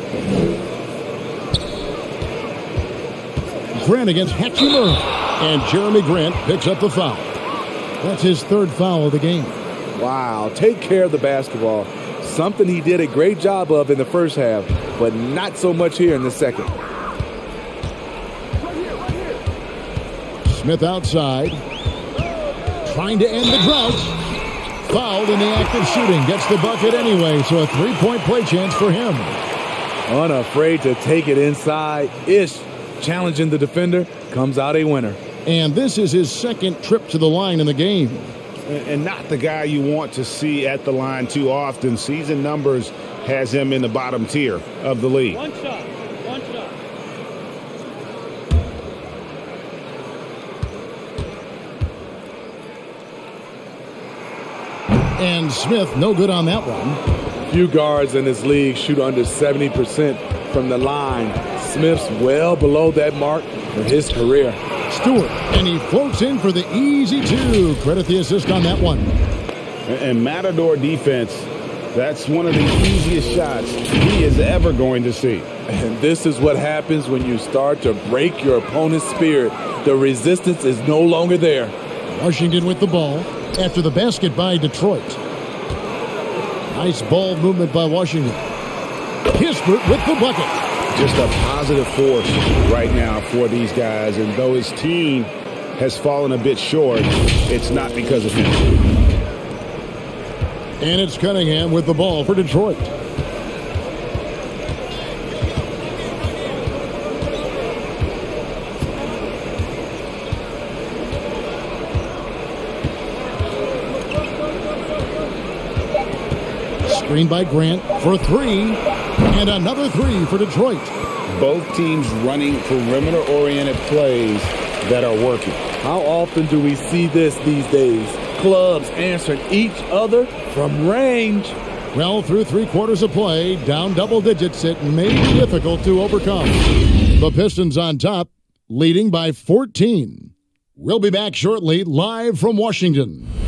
Grant against Hachimura. And Jerami Grant picks up the foul. That's his third foul of the game. Wow, take care of the basketball. Something he did a great job of in the first half, but not so much here in the second. Smith outside. Trying to end the drought. Fouled in the act of shooting. Gets the bucket anyway, so a three-point play chance for him. Unafraid to take it inside. Ish challenging the defender. Comes out a winner. And this is his second trip to the line in the game. And not the guy you want to see at the line too often. Season numbers has him in the bottom tier of the league. One shot. One shot. And Smith, no good on that one. Few guards in this league shoot under 70% from the line. Smith's well below that mark for his career. Stewart, and he floats in for the easy two. Credit the assist on that one. And Matador defense, that's one of the easiest shots he is ever going to see. And this is what happens when you start to break your opponent's spirit. The resistance is no longer there. Washington with the ball after the basket by Detroit. Nice ball movement by Washington. Kispert with the bucket. Just a positive force right now for these guys. And though his team has fallen a bit short, it's not because of him. And it's Cunningham with the ball for Detroit. Screen by Grant for three. And another three for Detroit. Both teams running perimeter-oriented plays that are working. How often do we see this these days? Clubs answering each other from range. Well, through three quarters of play, down double digits, it may be difficult to overcome. The Pistons on top, leading by 14. We'll be back shortly, live from Washington.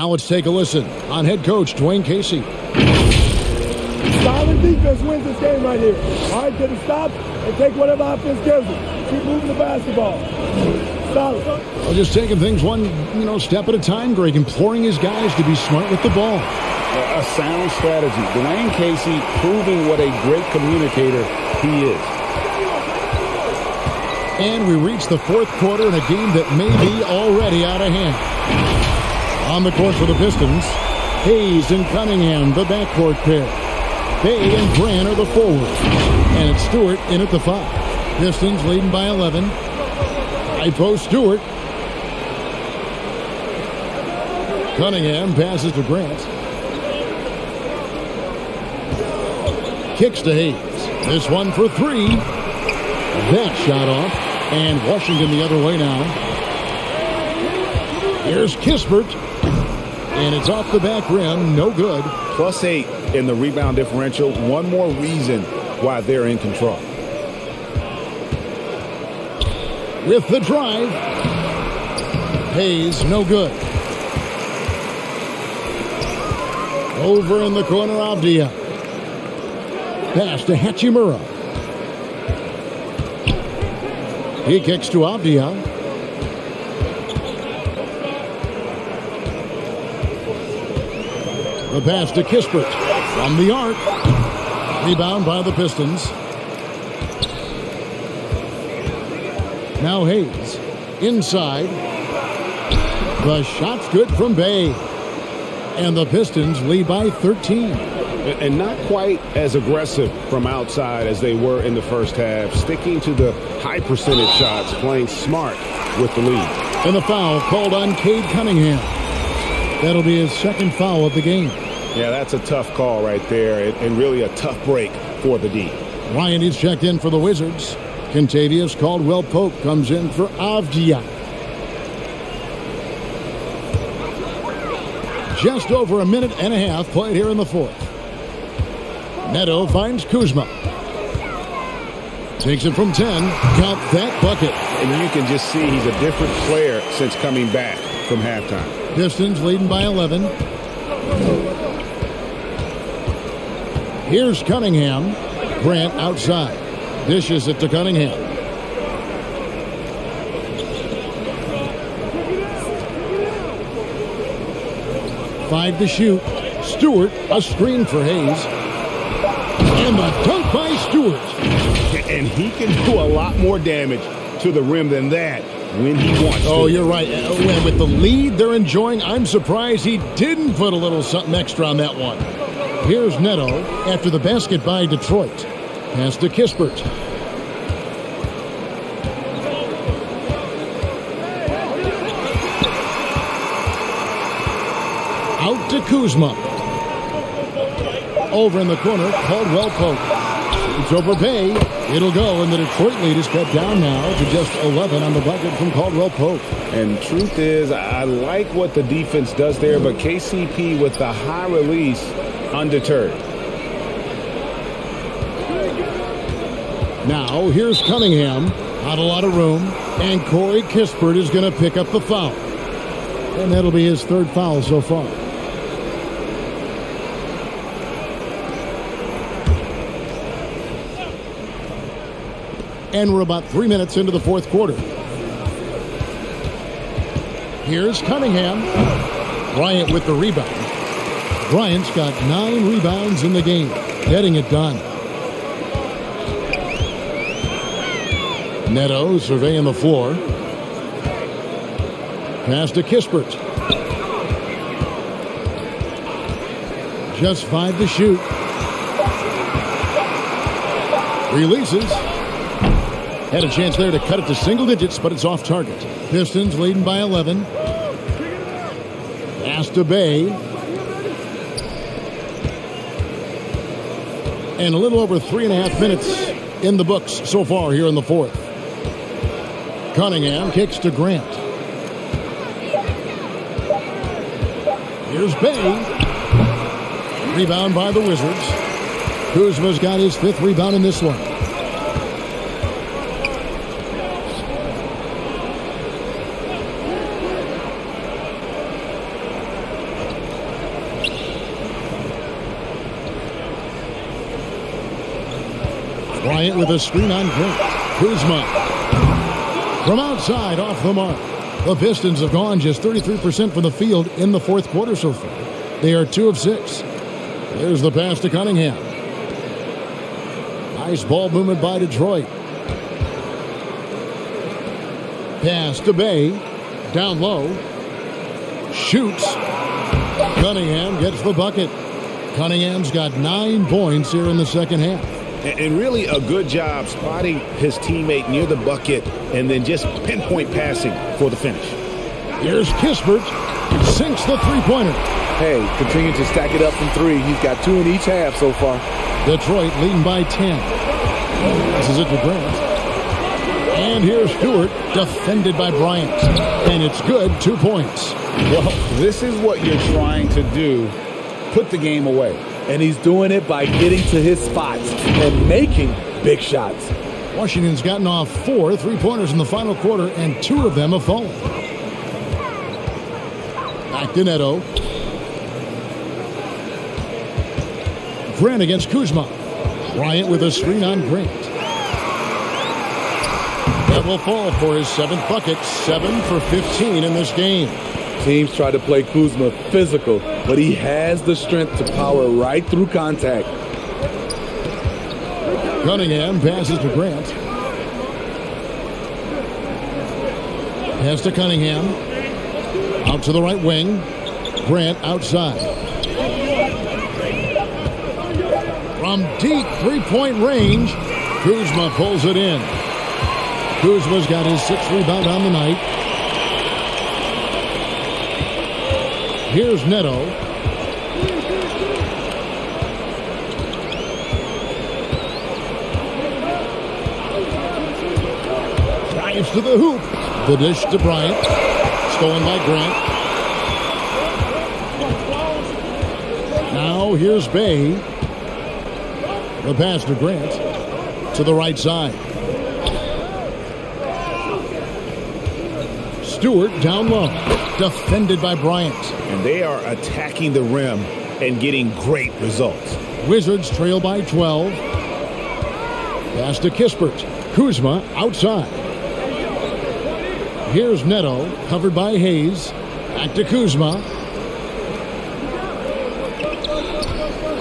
Now let's take a listen on head coach Dwane Casey. Solid defense wins this game right here. All right, get it stop and take whatever offense gives them. Keep moving the basketball. Solid. Well, just taking things one, you know, step at a time, Greg, imploring his guys to be smart with the ball. A sound strategy. Dwane Casey proving what a great communicator he is. And we reach the fourth quarter in a game that may be already out of hand. On the court for the Pistons, Hayes and Cunningham, the backcourt pair. Bey and Grant are the forwards. And it's Stewart in at the five. Pistons leading by 11. High post Stewart. Cunningham passes to Grant. Kicks to Hayes. This one for three. That shot off. And Washington the other way now. Here's Kispert. And it's off the back rim. No good. Plus eight in the rebound differential. One more reason why they're in control. With the drive, Hayes, no good. Over in the corner, Avdija. Uh, pass to Hachimura. He kicks to Avdija. The pass to Kispert from the arc. Rebound by the Pistons. Now Hayes inside. The shot's good from Bey. And the Pistons lead by 13. And not quite as aggressive from outside as they were in the first half, sticking to the high percentage shots, playing smart with the lead. And the foul called on Cade Cunningham. That'll be his second foul of the game. Yeah, that's a tough call right there, and really a tough break for the D. Ryan is checked in for the Wizards. Kentavious Caldwell Pope comes in for Avdija. Just over a minute and a half played here in the fourth. Neto finds Kuzma. Takes it from 10. Count that bucket. And you can just see he's a different player since coming back from halftime. Pistons leading by 11. Here's Cunningham. Grant outside. Dishes it to Cunningham. Five to shoot. Stewart, a screen for Hayes. And the dunk by Stewart. And he can do a lot more damage to the rim than that when he wants Oh, to. you're right. Uh, oh, and With the lead they're enjoying, I'm surprised he didn't put a little something extra on that one. Here's Neto after the basket by Detroit. Pass to Kispert. Out to Kuzma. Over in the corner, Caldwell Pope. It's over Bey. It'll go, and the Detroit lead is cut down now to just 11 on the bucket from Caldwell Pope. And truth is, I like what the defense does there, but KCP with the high release, undeterred. Now, here's Cunningham. Not a lot of room. And Corey Kispert is going to pick up the foul. And that'll be his third foul so far. And we're about three minutes into the fourth quarter. Here's Cunningham. Bryant with the rebound. Bryant's got nine rebounds in the game, getting it done. Neto surveying the floor. Pass to Kispert. Just five to shoot. Releases. Had a chance there to cut it to single digits, but it's off target. Pistons leading by 11. Pass to Bey. And a little over three and a half minutes in the books so far here in the fourth. Cunningham kicks to Grant. Here's Bey. Rebound by the Wizards. Kuzma's got his fifth rebound in this one. Bryant with a screen on Grant. Kuzma. From outside, off the mark. The Pistons have gone just 33% from the field in the fourth quarter so far. They are two of six. There's the pass to Cunningham. Nice ball movement by Detroit. Pass to Bey. Down low. Shoots. Cunningham gets the bucket. Cunningham's got nine points here in the second half. And really a good job spotting his teammate near the bucket and then just pinpoint passing for the finish. Here's Kispert. Sinks the three-pointer. Hey, continue to stack it up from three. He's got two in each half so far. Detroit leading by 10. This is it to Grant. And here's Stewart, defended by Bryant. And it's good, two points. Well, this is what you're trying to do. Put the game away. And he's doing it by getting to his spots and making big shots. Washington's gotten off four three-pointers in the final quarter, and two of them have fallen. Back to Neto. Grant against Kuzma. Bryant with a screen on Grant. That will fall for his seventh bucket, 7 for 15 in this game. Teams try to play Kuzma physical, but he has the strength to power right through contact. Cunningham passes to Grant. Pass to Cunningham. Out to the right wing. Grant outside. From deep three-point range, Kuzma pulls it in. Kuzma's got his sixth rebound on the night. Here's Neto. Drives to the hoop. The dish to Bryant. Stolen by Grant. Now here's Bey. The pass to Grant. To the right side. Stewart down low. Defended by Bryant. And they are attacking the rim and getting great results. Wizards trail by 12. Pass to Kispert. Kuzma outside. Here's Neto, covered by Hayes. Back to Kuzma.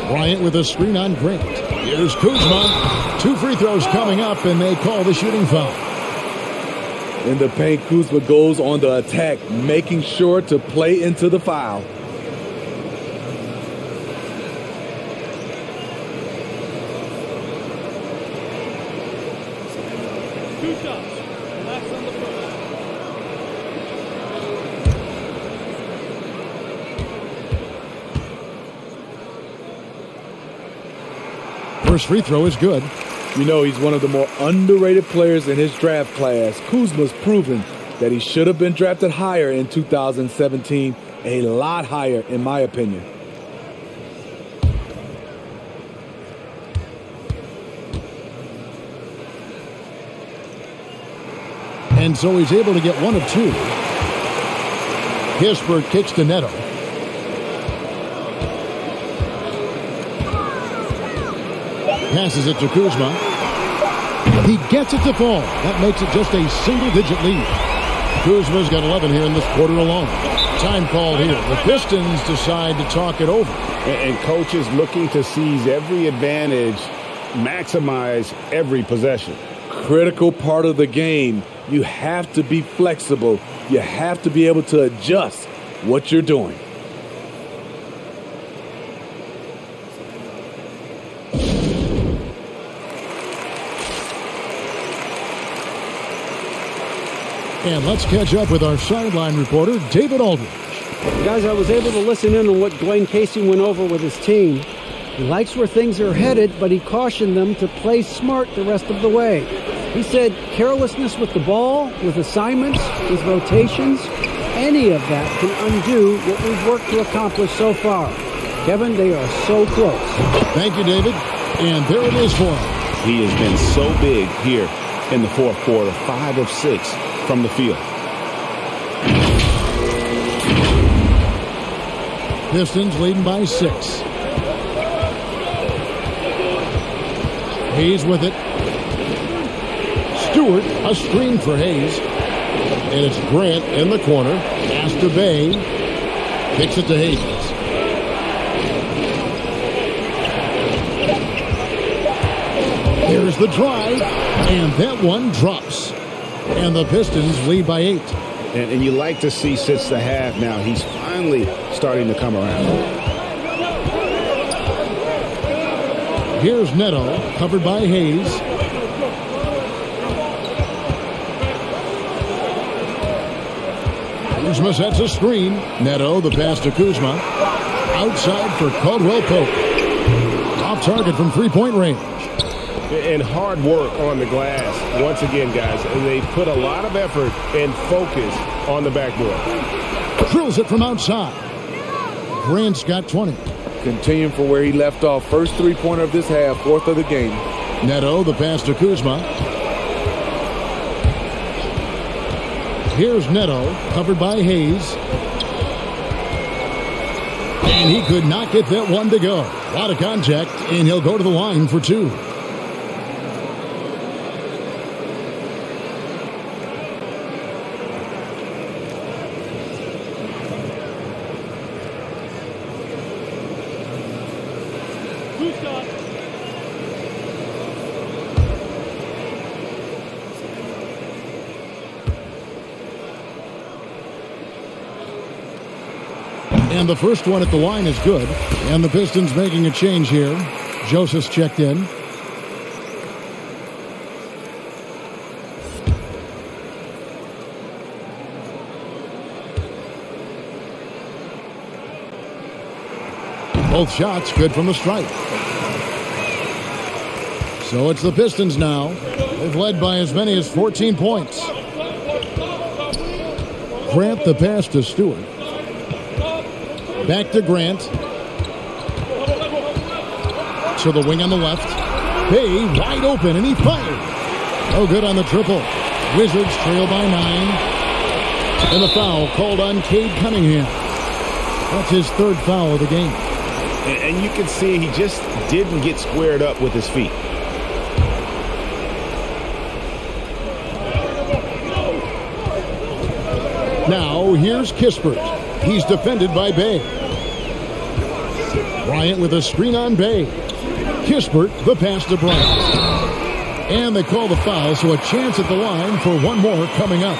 Bryant with a screen on Grant. Here's Kuzma. Two free throws coming up, and they call the shooting foul. In the paint, Kuzma goes on the attack, making sure to play into the foul. Two shots. Last on the first. First free throw is good. You know, he's one of the more underrated players in his draft class. Kuzma's proven that he should have been drafted higher in 2017, a lot higher, in my opinion. And so he's able to get one of two. Kispert kicks to Neto. Passes it to Kuzma. He gets it to fall. That makes it just a single-digit lead. Kuzma's got 11 here in this quarter alone. Time called here. The Pistons decide to talk it over. And coaches looking to seize every advantage, maximize every possession. Critical part of the game. You have to be flexible. You have to be able to adjust what you're doing. And let's catch up with our sideline reporter, David Aldridge. Guys, I was able to listen in on what Dwane Casey went over with his team. He likes where things are headed, but he cautioned them to play smart the rest of the way. He said carelessness with the ball, with assignments, with rotations, any of that can undo what we've worked to accomplish so far. Kevin, they are so close. Thank you, David. And there it is for him. He has been so big here in the fourth quarter, five of six from the field. Pistons leading by six. Hayes with it. Stewart, a screen for Hayes. And it's Grant in the corner. Pass to Bey. Kicks it to Hayes. Here's the drive. And that one drops. And the Pistons lead by eight. And, and you like to see since the half now, he's finally starting to come around. Here's Neto, covered by Hayes. Kuzma sets a screen. Neto, the pass to Kuzma. Outside for Caldwell Pope. Off target from three-point range. And hard work on the glass, once again, guys. And they put a lot of effort and focus on the backboard. Drills it from outside. Grant's got 20. continuing from where he left off. First three-pointer of this half, fourth of the game. Neto, the pass to Kuzma. Here's Neto, covered by Hayes. And he could not get that one to go. A lot of contact, and he'll go to the line for two. And the first one at the line is good. And the Pistons making a change here. Joseph's checked in. Both shots good from the strike. So it's the Pistons now. They've led by as many as 14 points. Grant the pass to Stewart. Back to Grant. To the wing on the left. Bey wide open, and he fired. No good on the triple. Wizards trail by nine. And the foul called on Cade Cunningham. That's his third foul of the game. And you can see he just didn't get squared up with his feet. Now here's Kispert. He's defended by Bey. Bryant with a screen on Bey. Kispert, the pass to Bryant. And they call the foul, so a chance at the line for one more coming up.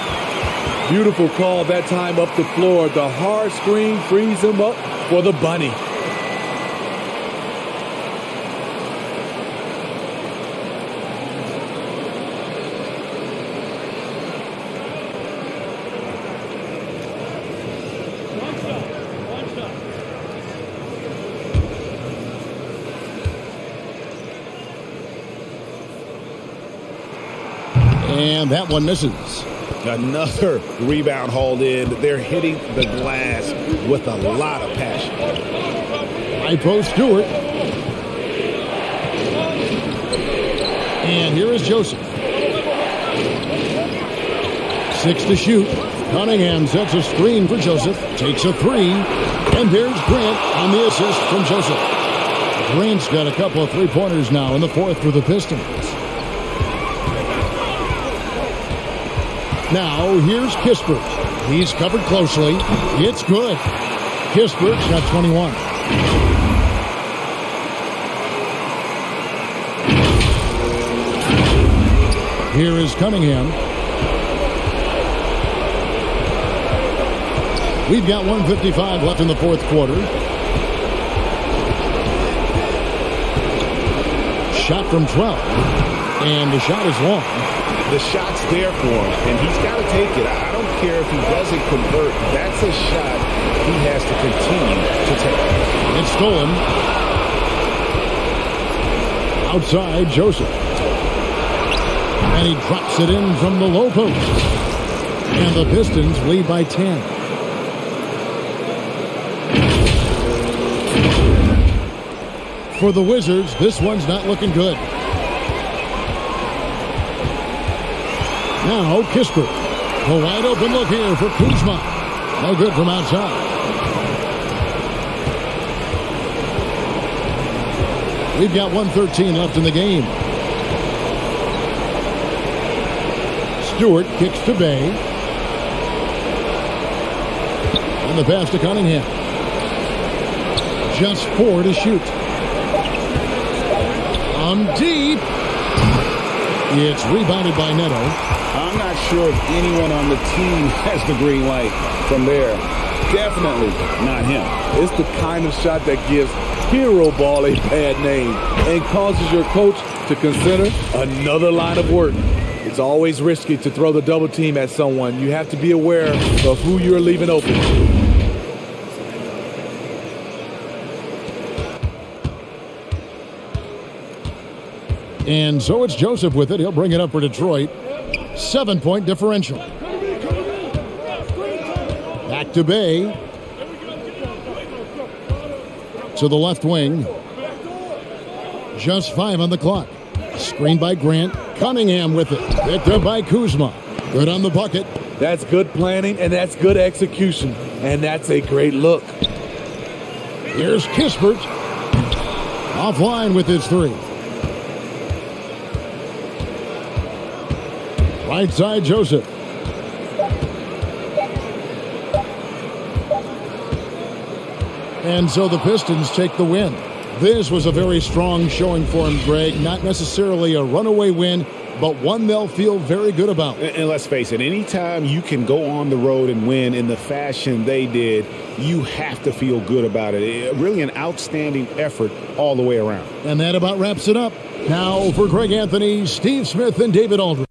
Beautiful call that time up the floor. The hard screen frees him up for the bunny. And that one misses. Another rebound hauled in. They're hitting the glass with a lot of passion. High Stewart. And here is Joseph. Six to shoot. Cunningham sets a screen for Joseph. Takes a three. And there's Grant on the assist from Joseph. Grant's got a couple of three-pointers now in the fourth for the Pistons. Now, here's Kispert. He's covered closely. It's good. Kispert's got 21. Here is Cunningham. We've got 155 left in the fourth quarter. Shot from 12. And the shot is long the shot's there for him, and he's got to take it. I don't care if he doesn't convert. That's a shot he has to continue to take. It's stolen. Outside, Joseph. And he drops it in from the low post. And the Pistons lead by 10. For the Wizards, this one's not looking good. Now Kispert. A wide open look here for Kuzma. No good from outside. We've got 113 left in the game. Stewart kicks to Bey. And the pass to Cunningham. Just four to shoot. I'm deep. It's rebounded by Neto. I'm not sure if anyone on the team has the green light from there. Definitely not him. It's the kind of shot that gives hero ball a bad name and causes your coach to consider another line of work. It's always risky to throw the double team at someone. You have to be aware of who you're leaving open. And so it's Joseph with it. He'll bring it up for Detroit. Seven point differential. Back to Bey. to the left wing. Just five on the clock. Screen by Grant. Cunningham with it. Picked up by Kuzma. Good on the bucket. That's good planning and that's good execution. And that's a great look. Here's Kispert. Offline with his three. Right side, Joseph. And so the Pistons take the win. This was a very strong showing for him, Greg. Not necessarily a runaway win, but one they'll feel very good about. And let's face it, anytime you can go on the road and win in the fashion they did, you have to feel good about it. Eh, really an outstanding effort all the way around. And that about wraps it up. Now for Greg Anthony, Steve Smith, and David Aldridge.